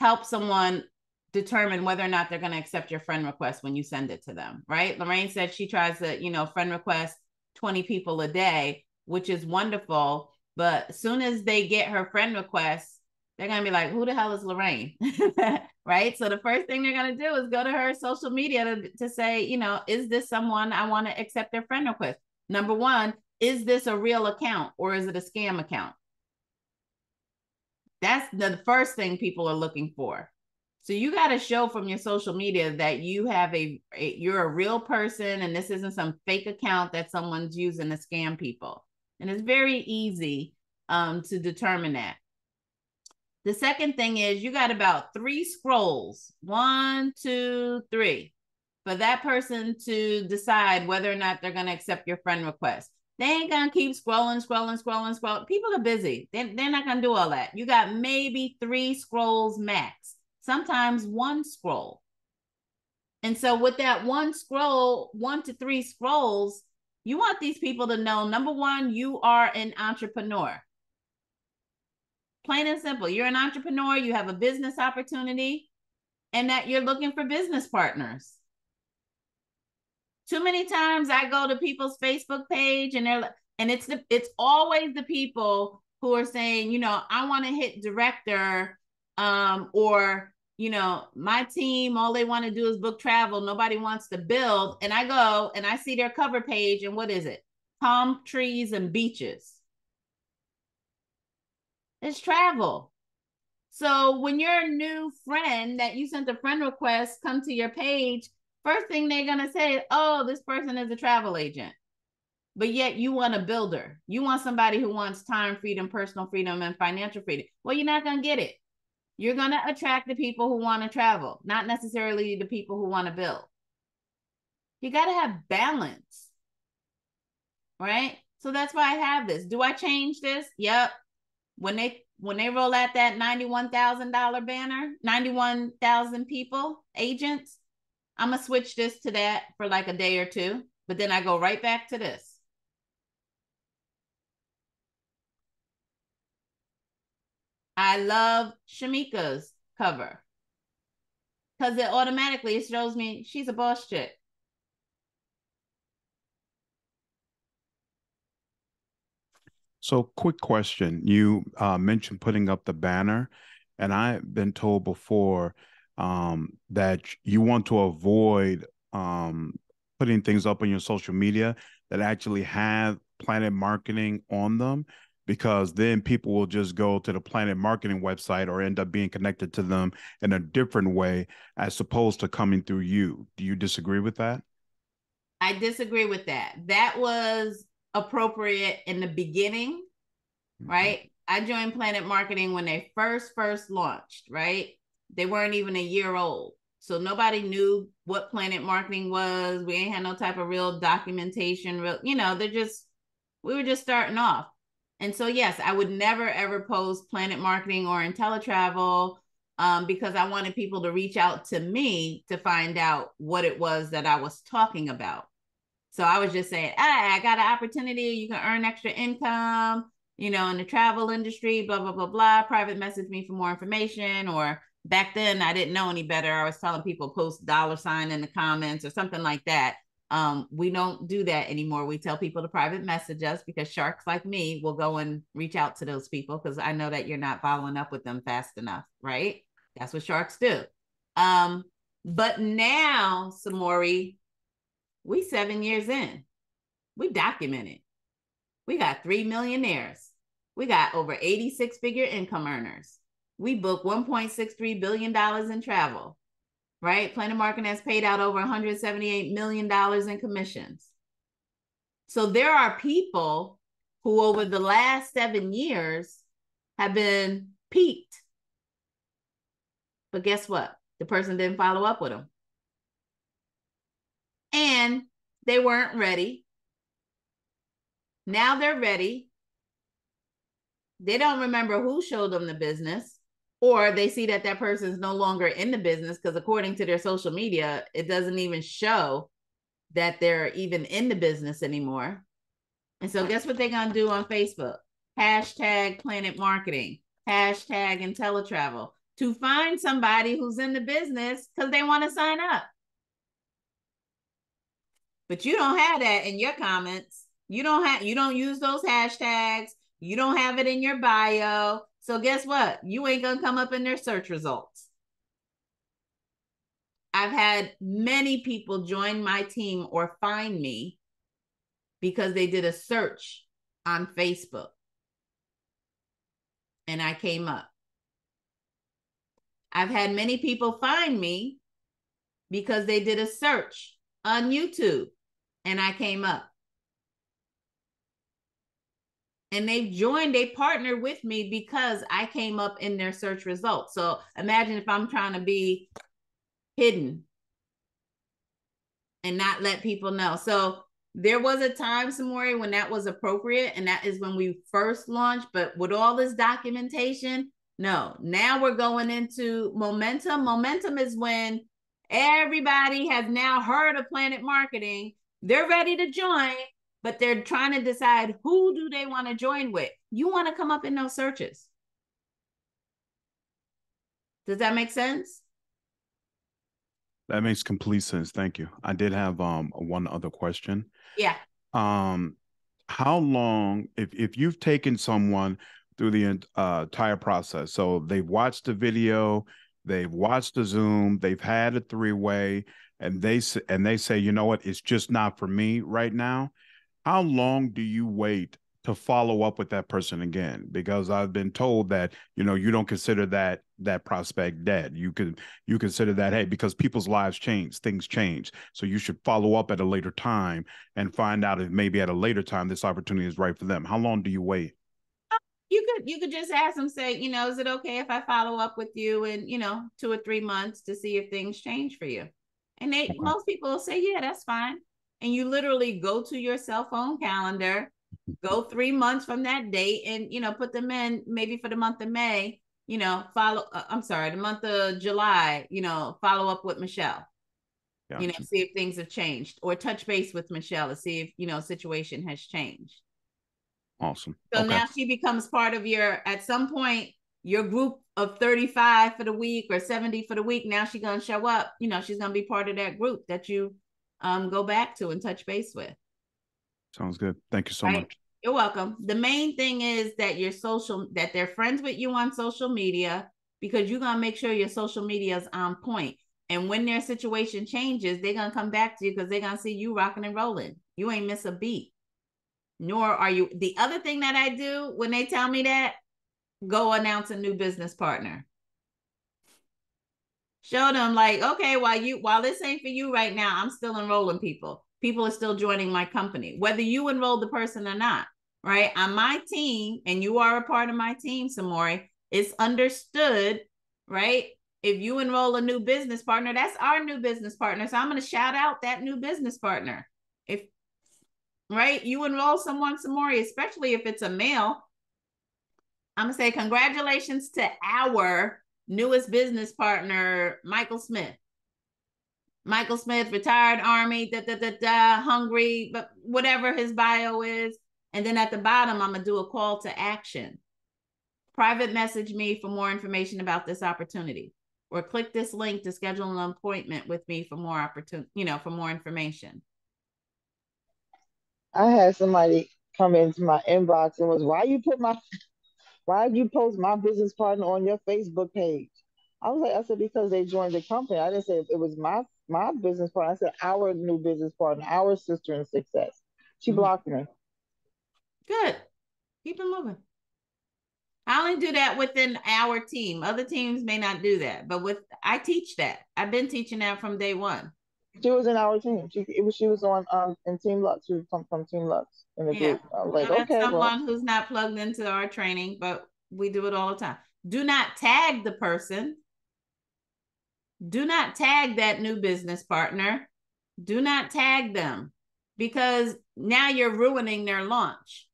help someone determine whether or not they're going to accept your friend request when you send it to them, right? Lorraine said she tries to, you know, friend request 20 people a day, which is wonderful. But as soon as they get her friend request, they're gonna be like, "Who the hell is Lorraine?" right? So the first thing they're gonna do is go to her social media to, to say, you know, is this someone I want to accept their friend request? Number one, is this a real account or is it a scam account? That's the first thing people are looking for. So you got to show from your social media that you have a, a, you're a real person and this isn't some fake account that someone's using to scam people. And it's very easy um, to determine that. The second thing is you got about three scrolls one, two, three for that person to decide whether or not they're going to accept your friend request. They ain't going to keep scrolling, scrolling, scrolling, scrolling. People are busy. They, they're not going to do all that. You got maybe three scrolls max, sometimes one scroll. And so, with that one scroll, one to three scrolls, you want these people to know number one, you are an entrepreneur. Plain and simple. You're an entrepreneur, you have a business opportunity, and that you're looking for business partners. Too many times I go to people's Facebook page and they're and it's the it's always the people who are saying, you know, I want to hit director um or you know, my team, all they want to do is book travel. Nobody wants to build. And I go and I see their cover page, and what is it? Palm trees and beaches. It's travel. So when your new friend that you sent a friend request come to your page, first thing they're gonna say, oh, this person is a travel agent. But yet you want a builder. You want somebody who wants time freedom, personal freedom, and financial freedom. Well, you're not gonna get it you're going to attract the people who want to travel, not necessarily the people who want to build. You got to have balance. Right? So that's why I have this. Do I change this? Yep. When they when they roll out that $91,000 banner, 91,000 people, agents, I'm going to switch this to that for like a day or two, but then I go right back to this. I love Shamika's cover because it automatically shows me she's a boss chick. So, quick question: You uh, mentioned putting up the banner, and I've been told before um, that you want to avoid um, putting things up on your social media that actually have PlanNet Marketing on them because then people will just go to the PlanNet Marketing website or end up being connected to them in a different way as opposed to coming through you. Do you disagree with that? I disagree with that. That was appropriate in the beginning, mm-hmm. right? I joined PlanNet Marketing when they first first launched, right? They weren't even a year old. So nobody knew what PlanNet Marketing was. We ain't had no type of real documentation, real, you know, they're just we were just starting off. And so, yes, I would never ever post PlanNet Marketing or InteleTravel um, because I wanted people to reach out to me to find out what it was that I was talking about. So I was just saying, hey, I got an opportunity. You can earn extra income, you know, in the travel industry, blah, blah, blah, blah. Private message me for more information. Or back then, I didn't know any better. I was telling people post dollar sign in the comments or something like that. Um, we don't do that anymore. We tell people to private message us because sharks like me will go and reach out to those people because I know that you're not following up with them fast enough, right? That's what sharks do. Um, but now, Samori, we seven years in. We documented. We got three millionaires. We got over 86 figure income earners. We booked $1.63 billion in travel right? PlanNet Marketing has paid out over $178 million in commissions. So there are people who, over the last seven years, have been piqued. But guess what? The person didn't follow up with them. And they weren't ready. Now they're ready. They don't remember who showed them the business or they see that that person is no longer in the business because according to their social media it doesn't even show that they're even in the business anymore. And so guess what they're going to do on facebook? Hashtag PlanNet Marketing. Hashtag InteleTravel. To find somebody who's in the business because they want to sign up but you don't have that in your comments you don't have you don't use those hashtags you don't have it in your bio so guess what? You ain't gonna come up in their search results. I've had many people join my team or find me because they did a search on Facebook and I came up. I've had many people find me because they did a search on YouTube and I came up. and they've joined, they partnered with me because I came up in their search results. So imagine if I'm trying to be hidden and not let people know. So there was a time, Samori, when that was appropriate, and that is when we first launched. But with all this documentation, no. Now we're going into momentum. Momentum is when everybody has now heard of PlanNet Marketing. They're ready to join, but they're trying to decide who do they want to join with. You want to come up in those searches. Does that make sense? That makes complete sense. Thank you. I did have um one other question. Yeah. Um, how long if if you've taken someone through the uh, entire process, so they've watched the video, they've watched the Zoom, they've had a three way, and they and they say, you know what, it's just not for me right now. How long do you wait to follow up with that person again because I've been told that you know you don't consider that that prospect dead. You can you consider that hey because people's lives change, things change, so you should follow up at a later time and find out if maybe at a later time this opportunity is right for them. How long do you wait? You could you could just ask them say you know is it okay if I follow up with you in you know two or three months to see if things change for you, and they most people say yeah that's fine, and you literally go to your cell phone calendar go three months from that date and you know put them in maybe for the month of may you know follow uh, i'm sorry the month of july you know follow up with michelle. Gotcha. you know see if things have changed or touch base with michelle to see if you know situation has changed. Awesome. So okay. now she becomes part of your at some point your group of 35 for the week or 70 for the week now she's gonna show up you know she's gonna be part of that group that you um go back to and touch base with Sounds good. Thank you so right? much. You're welcome. The main thing is that your social that they're friends with you on social media because you're gonna make sure your social media is on point. And when their situation changes, they're gonna come back to you because they're gonna see you rocking and rolling. You ain't miss a beat. Nor are you the other thing that I do when they tell me that, go announce a new business partner. Show them like, okay, while you while this ain't for you right now, I'm still enrolling people people are still joining my company, whether you enroll the person or not, right? On my team, and you are a part of my team, Samori, it's understood, right? If you enroll a new business partner, that's our new business partner. So I'm going to shout out that new business partner. If right, you enroll someone, Samori, especially if it's a male, I'm gonna say congratulations to our newest business partner, Michael Smith. Michael Smith, retired Army, da, da, da, da, hungry, but whatever his bio is. And then at the bottom, I'm to do a call to action. Private message me for more information about this opportunity or click this link to schedule an appointment with me for more opportunity, you know, for more information. I had somebody come into my inbox and was, why you put my, why did you post my business partner on your Facebook page? I was like, I said, because they joined the company. I didn't say it was my my business partner. I said our new business partner, our sister in success. She mm-hmm. blocked me. Good. Keep it moving. I only do that within our team. Other teams may not do that, but with I teach that. I've been teaching that from day one. She was in our team. She it was she was on um in Team Lux. She was from, from Team Lux in the yeah. group. I was like, okay. Someone well. who's not plugged into our training, but we do it all the time. Do not tag the person do not tag that new business partner. Do not tag them because now you're ruining their launch.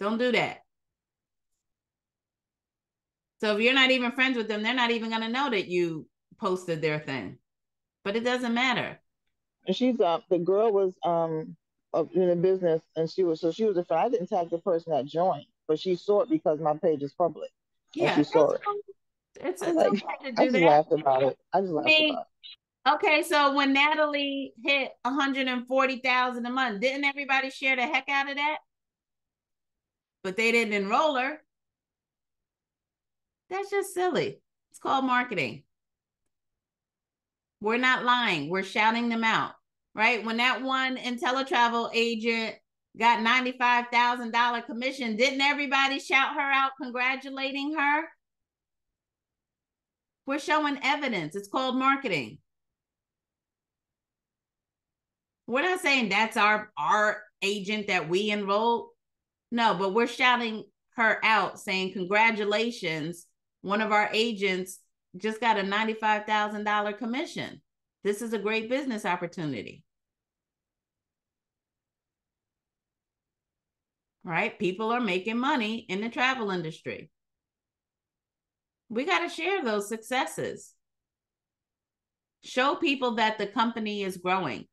Don't do that. So if you're not even friends with them, they're not even going to know that you posted their thing. But it doesn't matter. And she's uh the girl was um in the business and she was so she was a friend. I didn't tag the person that joined, but she saw it because my page is public. Yeah, she saw it. It's, it's like, okay to do I just that. laughed about it. I just laughed I mean, about it. Okay, so when Natalie hit 140,000 a month, didn't everybody share the heck out of that? But they didn't enroll her. That's just silly. It's called marketing. We're not lying. We're shouting them out, right? When that one InteleTravel agent got $95,000 commission, didn't everybody shout her out, congratulating her? We're showing evidence. It's called marketing. We're not saying that's our our agent that we enrolled. No, but we're shouting her out saying, Congratulations. One of our agents just got a $95,000 commission. This is a great business opportunity. Right? People are making money in the travel industry. We got to share those successes. Show people that the company is growing.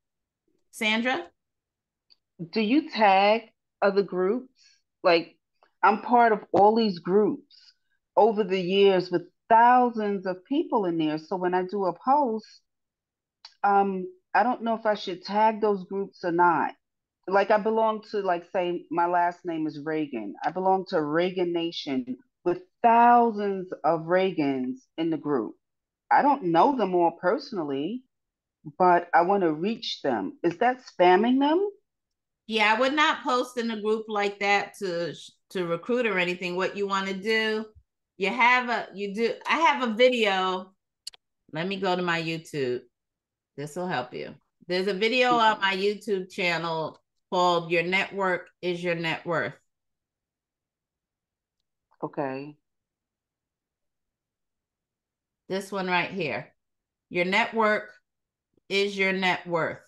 Sandra? Do you tag other groups? Like, I'm part of all these groups over the years with thousands of people in there. So when I do a post, um, I don't know if I should tag those groups or not. Like I belong to, like, say, my last name is Reagan. I belong to Reagan Nation with thousands of Reagans in the group. I don't know them all personally, but I want to reach them. Is that spamming them? Yeah, I would not post in a group like that to to recruit or anything. What you want to do, you have a you do I have a video. Let me go to my YouTube. This will help you. There's a video on my YouTube channel called Your Network is Your Net Worth. Okay. This one right here. Your network is your net worth.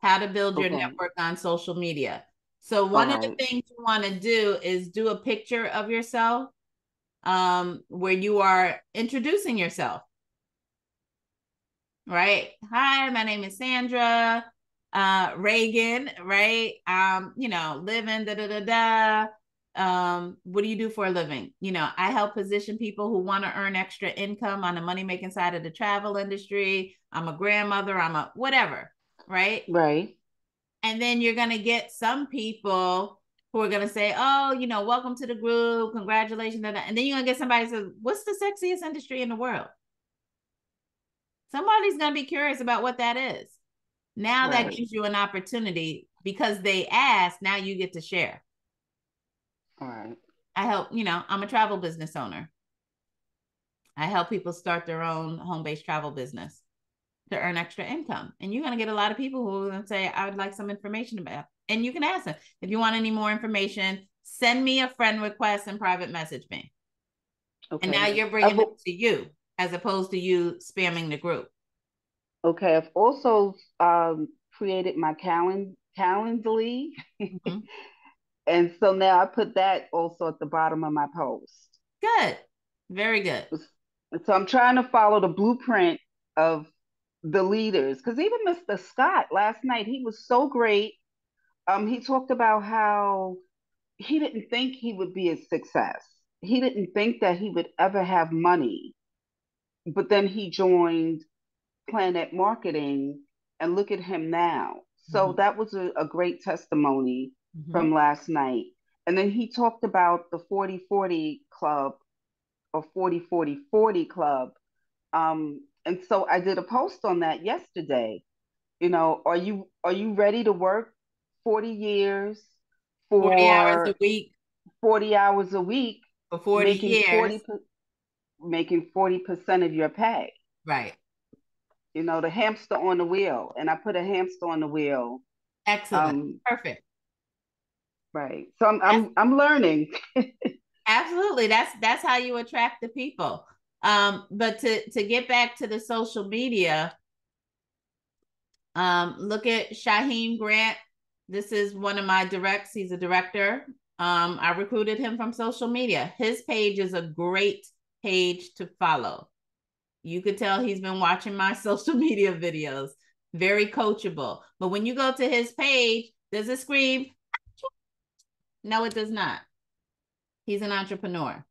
How to build your network on social media. So one of the things you want to do is do a picture of yourself um where you are introducing yourself. Right? Hi, my name is Sandra uh Reagan, right? Um, you know, living da da da da. Um, what do you do for a living? You know, I help position people who want to earn extra income on the money making side of the travel industry. I'm a grandmother, I'm a whatever, right? Right. And then you're going to get some people who are going to say, oh, you know, welcome to the group, congratulations. And then you're going to get somebody says, what's the sexiest industry in the world? Somebody's going to be curious about what that is. Now that gives you an opportunity because they asked, now you get to share. All right. I help, you know, I'm a travel business owner. I help people start their own home based travel business to earn extra income. And you're going to get a lot of people who are going to say, I would like some information about. And you can ask them if you want any more information, send me a friend request and private message me. Okay. And now you're bringing it to you as opposed to you spamming the group. Okay, I've also um, created my calend Calendly, Mhm. and so now I put that also at the bottom of my post. Good. Very good. So I'm trying to follow the blueprint of the leaders, because even Mr. Scott last night, he was so great. Um, he talked about how he didn't think he would be a success. He didn't think that he would ever have money, but then he joined PlanNet Marketing, and look at him now. So Mhm. that was a, a great testimony Mhm. from last night. And then he talked about the 40 40 club or 40 40 40 club. Um, and so I did a post on that yesterday. You know, are you are you ready to work 40 years for 40 hours a week 40 hours a week, for 40 making years. 40 per- making 40% of your pay? Right. You know, the hamster on the wheel. And I put a hamster on the wheel. Excellent. Um, Perfect. right. So I'm I'm I'm learning. Absolutely. That's that's how you attract the people. Um, but to to get back to the social media, um, look at Shaheem Grant. This is one of my directs. He's a director. Um, I recruited him from social media. His page is a great page to follow. You could tell he's been watching my social media videos. Very coachable. But when you go to his page, does it scream? No, it does not. He's an entrepreneur.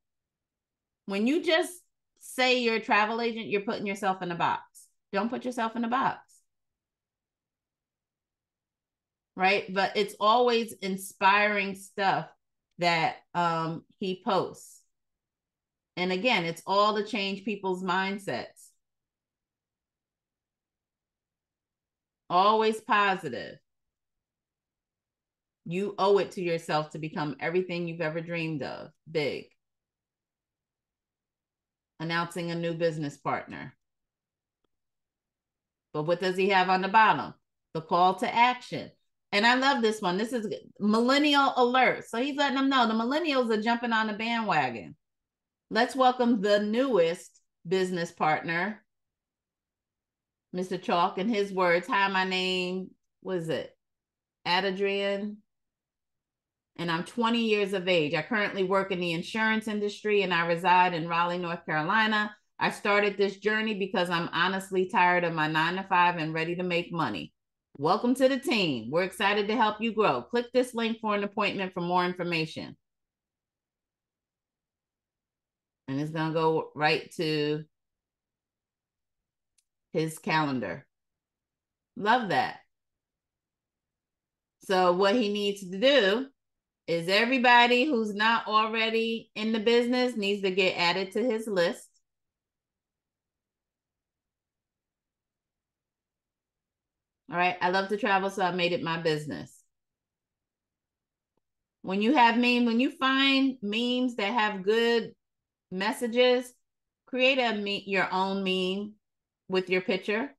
When you just say you're a travel agent, you're putting yourself in a box. Don't put yourself in a box. Right? But it's always inspiring stuff that um he posts. And again, it's all to change people's mindsets. Always positive. You owe it to yourself to become everything you've ever dreamed of. Big. Announcing a new business partner. But what does he have on the bottom? The call to action. And I love this one. This is millennial alert. So he's letting them know the millennials are jumping on the bandwagon. Let's welcome the newest business partner, Mr. Chalk, in his words. Hi, my name was it Adrian, and I'm 20 years of age. I currently work in the insurance industry and I reside in Raleigh, North Carolina. I started this journey because I'm honestly tired of my nine to five and ready to make money. Welcome to the team. We're excited to help you grow. Click this link for an appointment for more information. And it's going to go right to his calendar. Love that. So, what he needs to do is everybody who's not already in the business needs to get added to his list. All right. I love to travel, so I made it my business. When you have meme, when you find memes that have good messages, create a me- your own meme with your picture.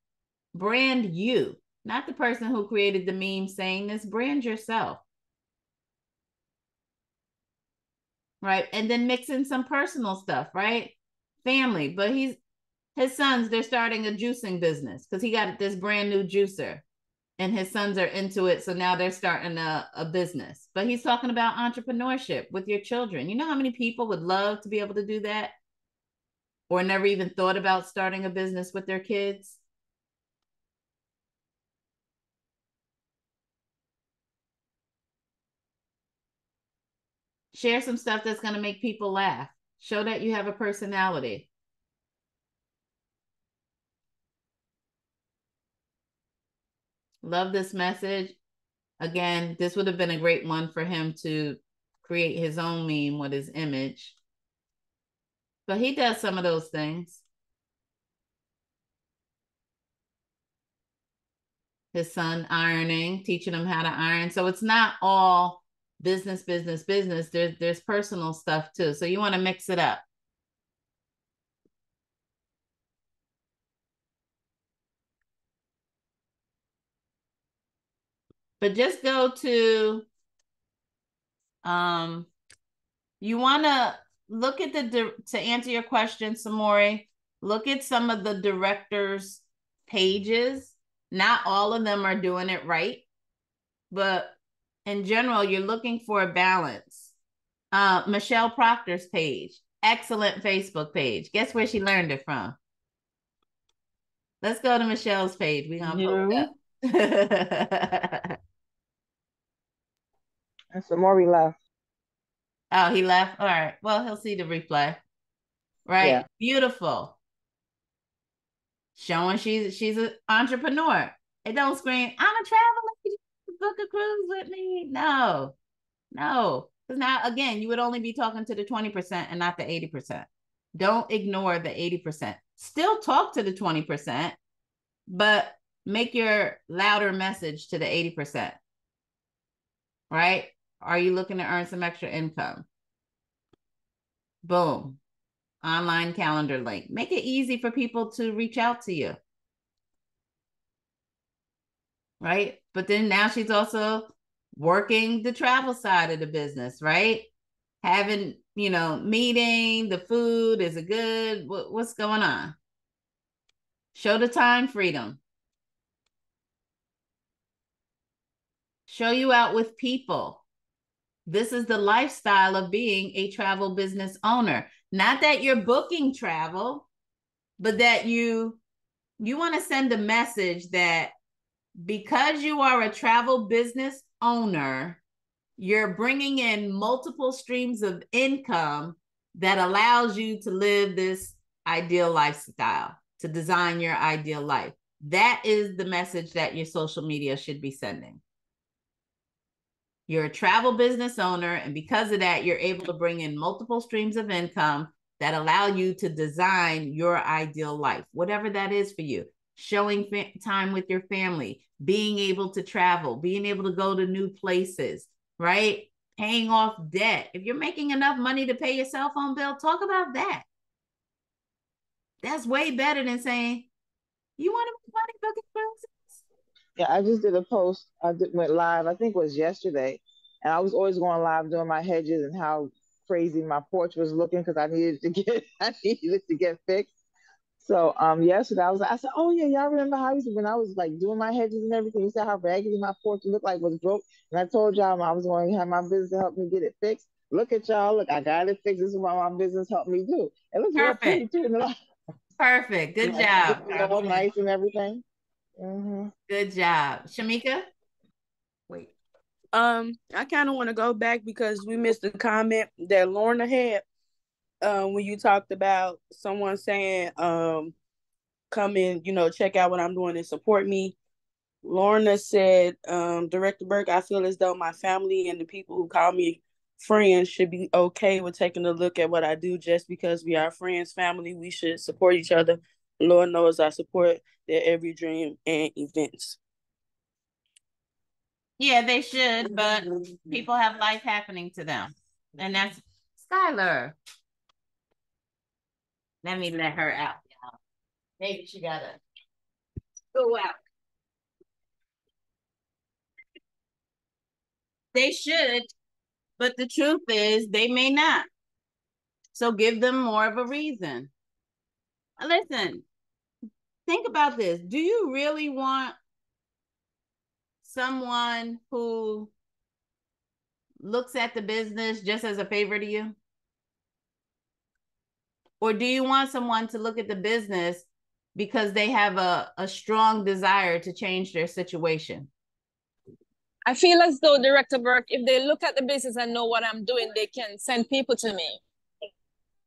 Brand you, not the person who created the meme saying this. Brand yourself. Right. And then mix in some personal stuff, right? Family. But he's his sons, they're starting a juicing business because he got this brand new juicer and his sons are into it. So now they're starting a, a business. But he's talking about entrepreneurship with your children. You know how many people would love to be able to do that? Or never even thought about starting a business with their kids? Share some stuff that's going to make people laugh. Show that you have a personality. Love this message. Again, this would have been a great one for him to create his own meme with his image. But he does some of those things. His son ironing, teaching him how to iron. So it's not all business, business, business. There's there's personal stuff too. So you want to mix it up. But just go to um you want to look at the to answer your question, Samori, look at some of the directors' pages. Not all of them are doing it right, but in general, you're looking for a balance. Uh, Michelle Proctor's page, excellent Facebook page. Guess where she learned it from? Let's go to Michelle's page. We're gonna you. put it up. And Samori left. Oh, he left. All right. Well, he'll see the replay. Right. Yeah. Beautiful. Showing she's she's an entrepreneur. It don't scream, I'm a traveler. Book a cruise with me. No, no. Because now again, you would only be talking to the 20% and not the 80%. Don't ignore the 80%. Still talk to the 20%, but make your louder message to the 80%. Right? Are you looking to earn some extra income? Boom. Online calendar link. Make it easy for people to reach out to you. Right? But then now she's also working the travel side of the business, right? Having, you know, meeting, the food, is it good? What, what's going on? Show the time freedom. Show you out with people. This is the lifestyle of being a travel business owner. Not that you're booking travel, but that you you want to send a message that because you are a travel business owner, you're bringing in multiple streams of income that allows you to live this ideal lifestyle, to design your ideal life. That is the message that your social media should be sending. You're a travel business owner, and because of that, you're able to bring in multiple streams of income that allow you to design your ideal life, whatever that is for you. Showing fa- time with your family, being able to travel, being able to go to new places, right? Paying off debt. If you're making enough money to pay your cell phone bill, talk about that. That's way better than saying, you want to make money? Yeah, I just did a post. I did, went live. I think it was yesterday, and I was always going live doing my hedges and how crazy my porch was looking because I needed to get I needed to get fixed. So um yesterday I was I said, Oh yeah, y'all remember how I used to, when I was like doing my hedges and everything, you said how raggedy my porch looked like was broke. And I told y'all I was going to have my business help me get it fixed. Look at y'all, look, I got it fixed. This is what my business helped me do. It looks real pretty Perfect. too. Perfect. Good Like, job. all nice and everything. Hmm Good job. Shamika? Wait. Um, I kind of want to go back because we missed the comment that Lorna had um when you talked about someone saying um come in, you know, check out what I'm doing and support me. Lorna said, um, Director Burke, I feel as though my family and the people who call me friends should be okay with taking a look at what I do just because we are friends, family. We should support each other. Lord knows I support their every dream and events. Yeah, they should, but mm-hmm. people have life happening to them. And that's Skylar. Let me let her out. y'all. Maybe she gotta go out. They should, but the truth is they may not. So give them more of a reason. Listen, think about this. Do you really want someone who looks at the business just as a favor to you? Or do you want someone to look at the business because they have a, a strong desire to change their situation? I feel as though Director Burke, if they look at the business and know what I'm doing, they can send people to me.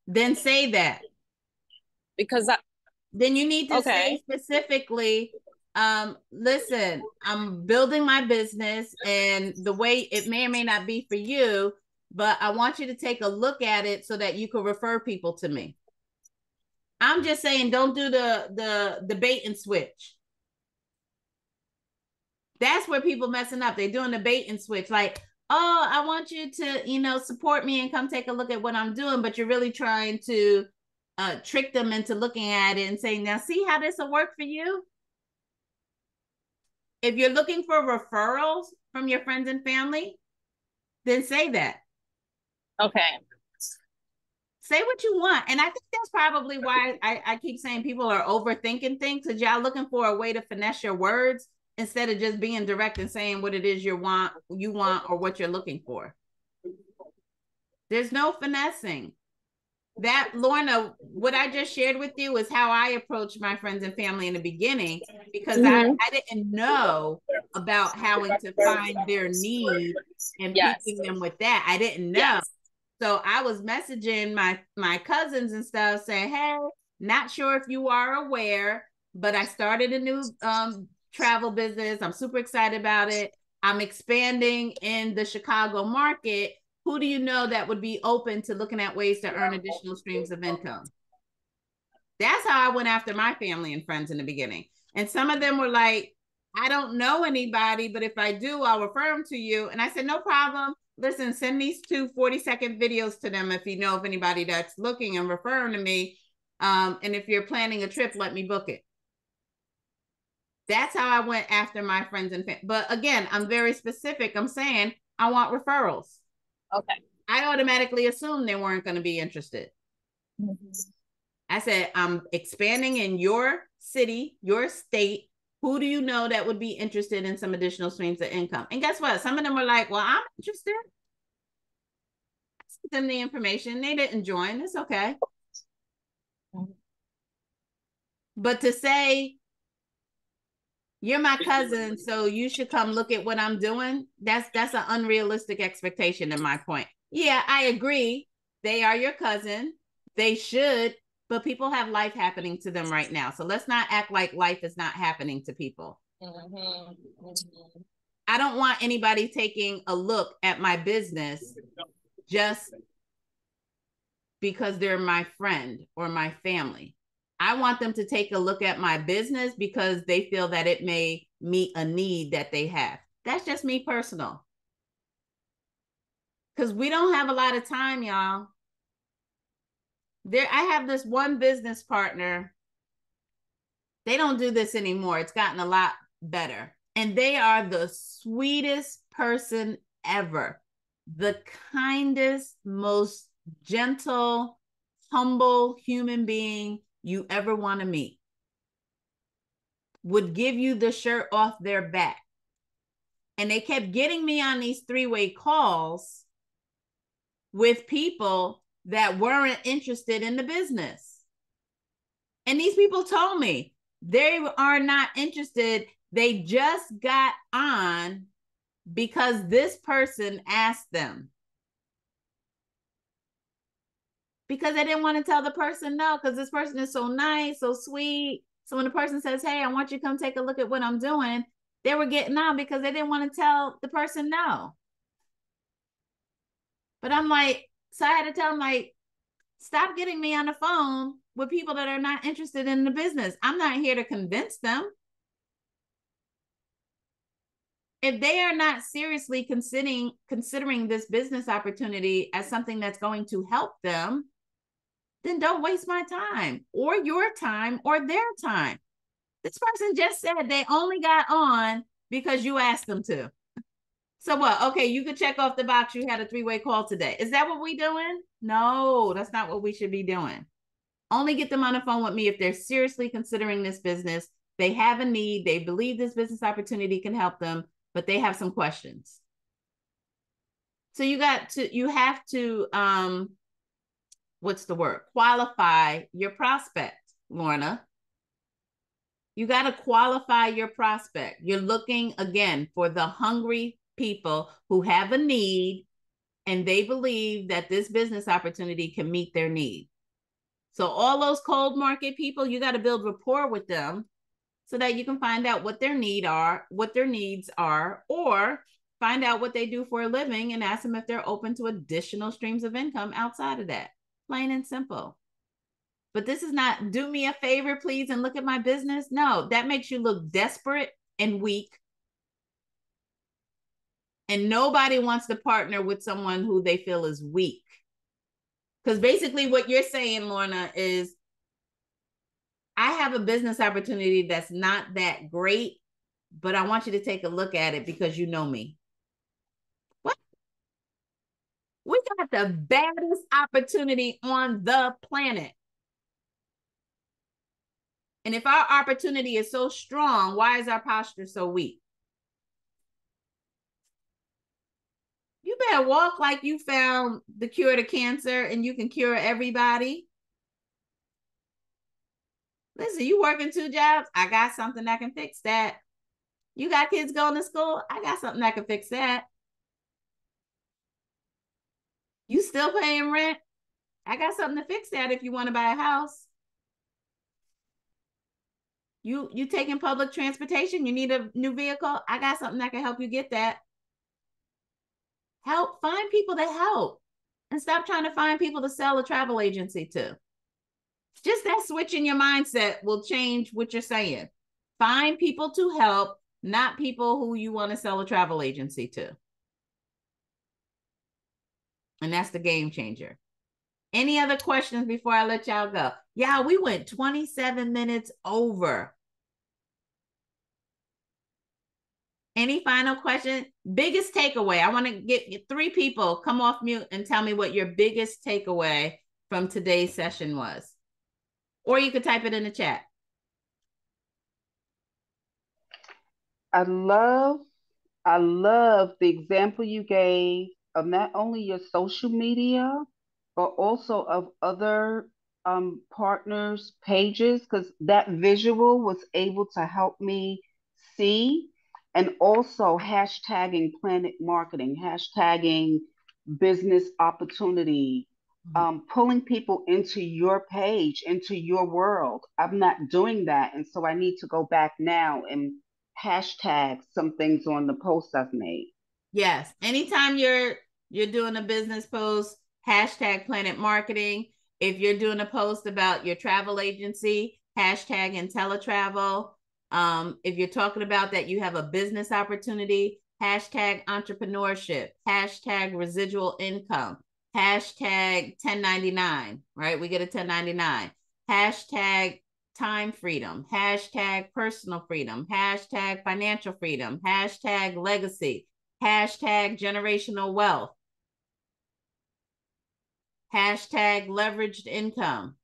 Then say that. Because I, then you need to Okay. say specifically um listen i'm building my business and the way it may or may not be for you but i want you to take a look at it so that you can refer people to me. I'm just saying don't do the the the bait and switch. That's where people messing up. They're doing the bait and switch. Like oh i want you to you know support me and come take a look at what i'm doing but you're really trying to uh trick them into looking at it and saying now see how this will work for you? If you're looking for referrals from your friends and family then say that. Okay. say what you want. And i think that's probably why i, I keep saying people are overthinking things because y'all looking for a way to finesse your words instead of just being direct and saying what it is you want you want or what you're looking for. There's no finessing that lorna what i just shared with you is how i approached my friends and family in the beginning because Mhm. I, I didn't know about how to find their need and Yes. picking them with that i didn't know Yes. so I was messaging my my cousins and stuff saying, "Hey, not sure if you are aware, but I started a new um travel business. I'm super excited about it. I'm expanding in the Chicago market. Who do you know that would be open to looking at ways to earn additional streams of income?" That's how I went after my family and friends in the beginning. And some of them were like, I don't know anybody, but if I do, I'll refer them to you. And I said, no problem. Listen, send these two 40 second videos to them if you know of anybody that's looking and referring to me. Um, and if you're planning a trip, let me book it. That's how I went after my friends and family. But again, I'm very specific. I'm saying I want referrals. Okay. I automatically assumed they weren't going to be interested. Mm-hmm. I said, I'm expanding in your city, your state. Who do you know that would be interested in some additional streams of income? And guess what? Some of them were like, Well, I'm interested. I sent them the information. They didn't join. It's okay. Mm-hmm. But to say, you're my cousin, so you should come look at what I'm doing, that's that's an unrealistic expectation in my point. Yeah, I agree. They are your cousin. They should, but people have life happening to them right now. So let's not act like life is not happening to people. I don't want anybody taking a look at my business just because they're my friend or my family. I want them to take a look at my business because they feel that it may meet a need that they have. That's just me personal. Because we don't have a lot of time, y'all. There, I have this one business partner. They don't do this anymore. It's gotten a lot better. And they are the sweetest person ever, the kindest, most gentle, humble human being you ever want to meet. Would give you the shirt off their back. And they kept getting me on these three way calls with people that weren't interested in the business. And these people told me they are not interested. They just got on because this person asked them. Because they didn't want to tell the person no, because this person is so nice, so sweet. So when the person says, Hey, I want you to come take a look at what I'm doing, they were getting on because they didn't want to tell the person no. But I'm like, so I had to tell them, like, stop getting me on the phone with people that are not interested in the business. I'm not here to convince them. If they are not seriously considering considering this business opportunity as something that's going to help them, then don't waste my time or your time or their time. This person just said they only got on because you asked them to. So what? Okay, you could check off the box. You had a three-way call today. Is that what we doing? No, that's not what we should be doing. Only get them on the phone with me if they're seriously considering this business. They have a need. They believe this business opportunity can help them, but they have some questions. So you got to, you have to, um, what's the word? Qualify your prospect, Lorna. You got to qualify your prospect. You're looking again for the hungry people who have a need and they believe that this business opportunity can meet their need. So all those cold market people, you got to build rapport with them so that you can find out what their need are, what their needs are, or find out what they do for a living and ask them if they're open to additional streams of income outside of that. Plain and simple. But this is not do me a favor, please, and look at my business. No, that makes you look desperate and weak and nobody wants to partner with someone who they feel is weak. Because basically, what you're saying, Lorna, is I have a business opportunity that's not that great, but I want you to take a look at it because you know me. What? We got the baddest opportunity on the planet. And if our opportunity is so strong, why is our posture so weak? you better walk like you found the cure to cancer and you can cure everybody. Listen, you working two jobs? I got something that can fix that. You got kids going to school? I got something that can fix that. You still paying rent? I got something to fix that if you want to buy a house. You you taking public transportation? You need a new vehicle? I got something that can help you get that. Help find people to help and stop trying to find people to sell a travel agency to. Just that switch in your mindset will change what you're saying. Find people to help, not people who you want to sell a travel agency to. And that's the game changer. Any other questions before I let y'all go? Yeah, we went 27 minutes over. Any final question? Biggest takeaway. I want to get three people come off mute and tell me what your biggest takeaway from today's session was. Or you could type it in the chat. I love, I love the example you gave of not only your social media, but also of other um, partners' pages, because that visual was able to help me see and also hashtagging PlanNet Marketing, hashtagging business opportunity, mm-hmm. um, pulling people into your page, into your world. I'm not doing that. And so I need to go back now and hashtag some things on the posts I've made. Yes. Anytime you're you're doing a business post, hashtag PlanNet Marketing. If you're doing a post about your travel agency, hashtag InteleTravel. Um, if you're talking about that you have a business opportunity, hashtag entrepreneurship, hashtag residual income, hashtag 1099, right? We get a 1099, hashtag time freedom, hashtag personal freedom, hashtag financial freedom, hashtag legacy, hashtag generational wealth, hashtag leveraged income.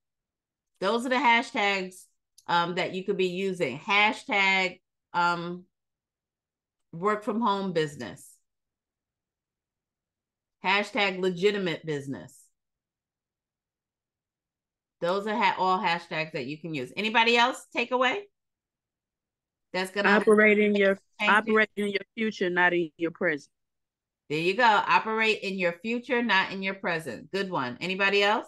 Those are the hashtags um, that you could be using. Hashtag um, work from home business. Hashtag legitimate business. Those are ha- all hashtags that you can use. Anybody else take away? That's gonna operate in your operate in your future, not in your present. There you go. Operate in your future, not in your present. Good one. Anybody else?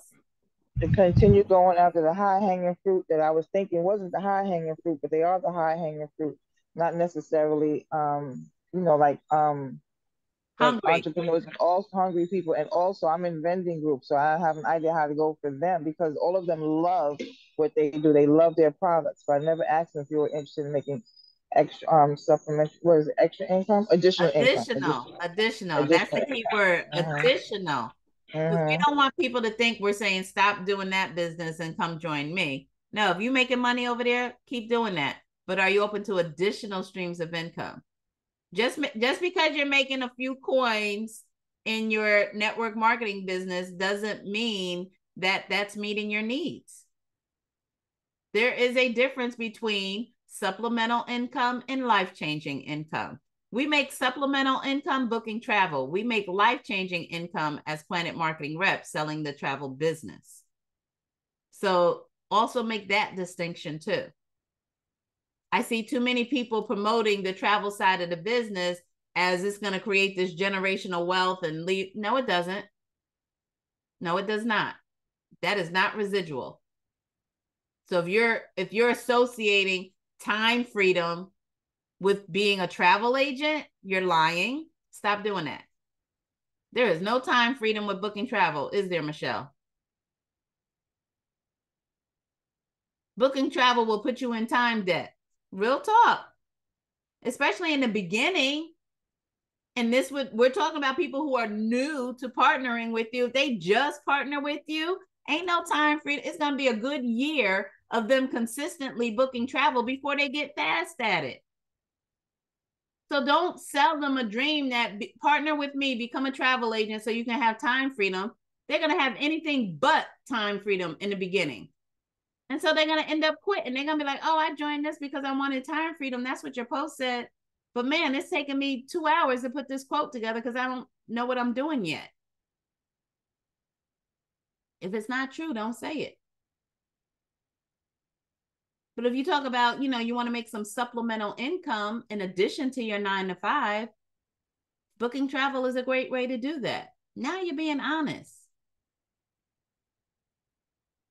To continue going after the high hanging fruit that I was thinking wasn't the high hanging fruit, but they are the high hanging fruit, not necessarily um, you know, like um hungry. entrepreneurs and also hungry people. And also I'm in vending groups, so I have an idea how to go for them because all of them love what they do. They love their products. But I never asked them if you were interested in making extra um supplement what is it, extra income additional additional income. additional, additional. that's the key word uh-huh. additional uh-huh. we don't want people to think we're saying stop doing that business and come join me no if you're making money over there keep doing that but are you open to additional streams of income just just because you're making a few coins in your network marketing business doesn't mean that that's meeting your needs there is a difference between supplemental income, and life changing income. We make supplemental income booking travel. We make life changing income as PlanNet Marketing reps selling the travel business. So also make that distinction too. I see too many people promoting the travel side of the business as it's going to create this generational wealth and leave. No, it doesn't. No, it does not. That is not residual. So if you're if you're associating time freedom with being a travel agent, you're lying. Stop doing that. There is no time freedom with booking travel, is there, Michelle? Booking travel will put you in time debt. Real talk. Especially in the beginning. And this would we're talking about people who are new to partnering with you. If they just partner with you, ain't no time freedom. It's gonna be a good year of them consistently booking travel before they get fast at it. So don't sell them a dream that be, partner with me, become a travel agent so you can have time freedom. They're going to have anything but time freedom in the beginning. And so they're going to end up quitting. They're going to be like, oh, I joined this because I wanted time freedom. That's what your post said. But man, it's taking me two hours to put this quote together because I don't know what I'm doing yet. If it's not true, don't say it. But if you talk about, you know, you want to make some supplemental income in addition to your nine to five, booking travel is a great way to do that. Now you're being honest.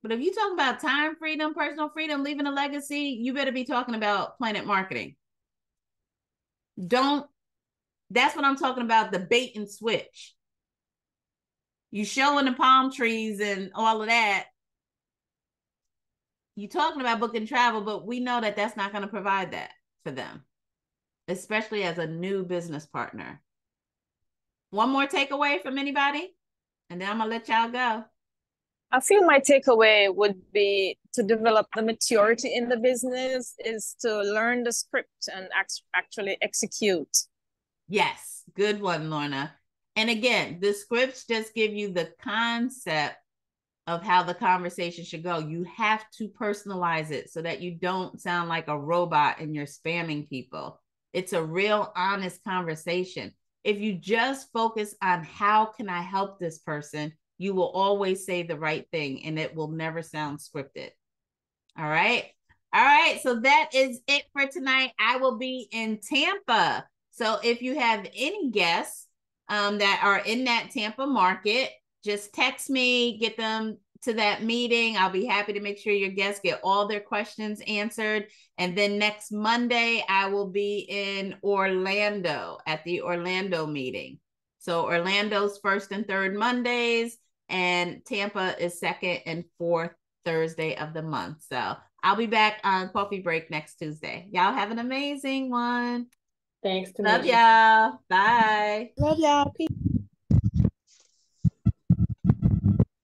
But if you talk about time freedom, personal freedom, leaving a legacy, you better be talking about PlanNet Marketing. Don't, that's what I'm talking about the bait and switch. You showing the palm trees and all of that, you talking about booking travel, but we know that that's not going to provide that for them, especially as a new business partner. One more takeaway from anybody, and then I'm gonna let y'all go. I feel my takeaway would be to develop the maturity in the business is to learn the script and actually execute. Yes, good one, Lorna. And again, the scripts just give you the concept of how the conversation should go. You have to personalize it so that you don't sound like a robot and you're spamming people. It's a real honest conversation. If you just focus on how can I help this person, you will always say the right thing and it will never sound scripted. All right. All right. So that is it for tonight. I will be in Tampa. So if you have any guests um, that are in that Tampa market, just text me, get them to that meeting. I'll be happy to make sure your guests get all their questions answered. And then next Monday, I will be in Orlando at the Orlando meeting. So Orlando's first and third Mondays, and Tampa is second and fourth Thursday of the month. So I'll be back on coffee break next Tuesday. Y'all have an amazing one. Thanks. Love y'all. Bye. Love y'all. Peace.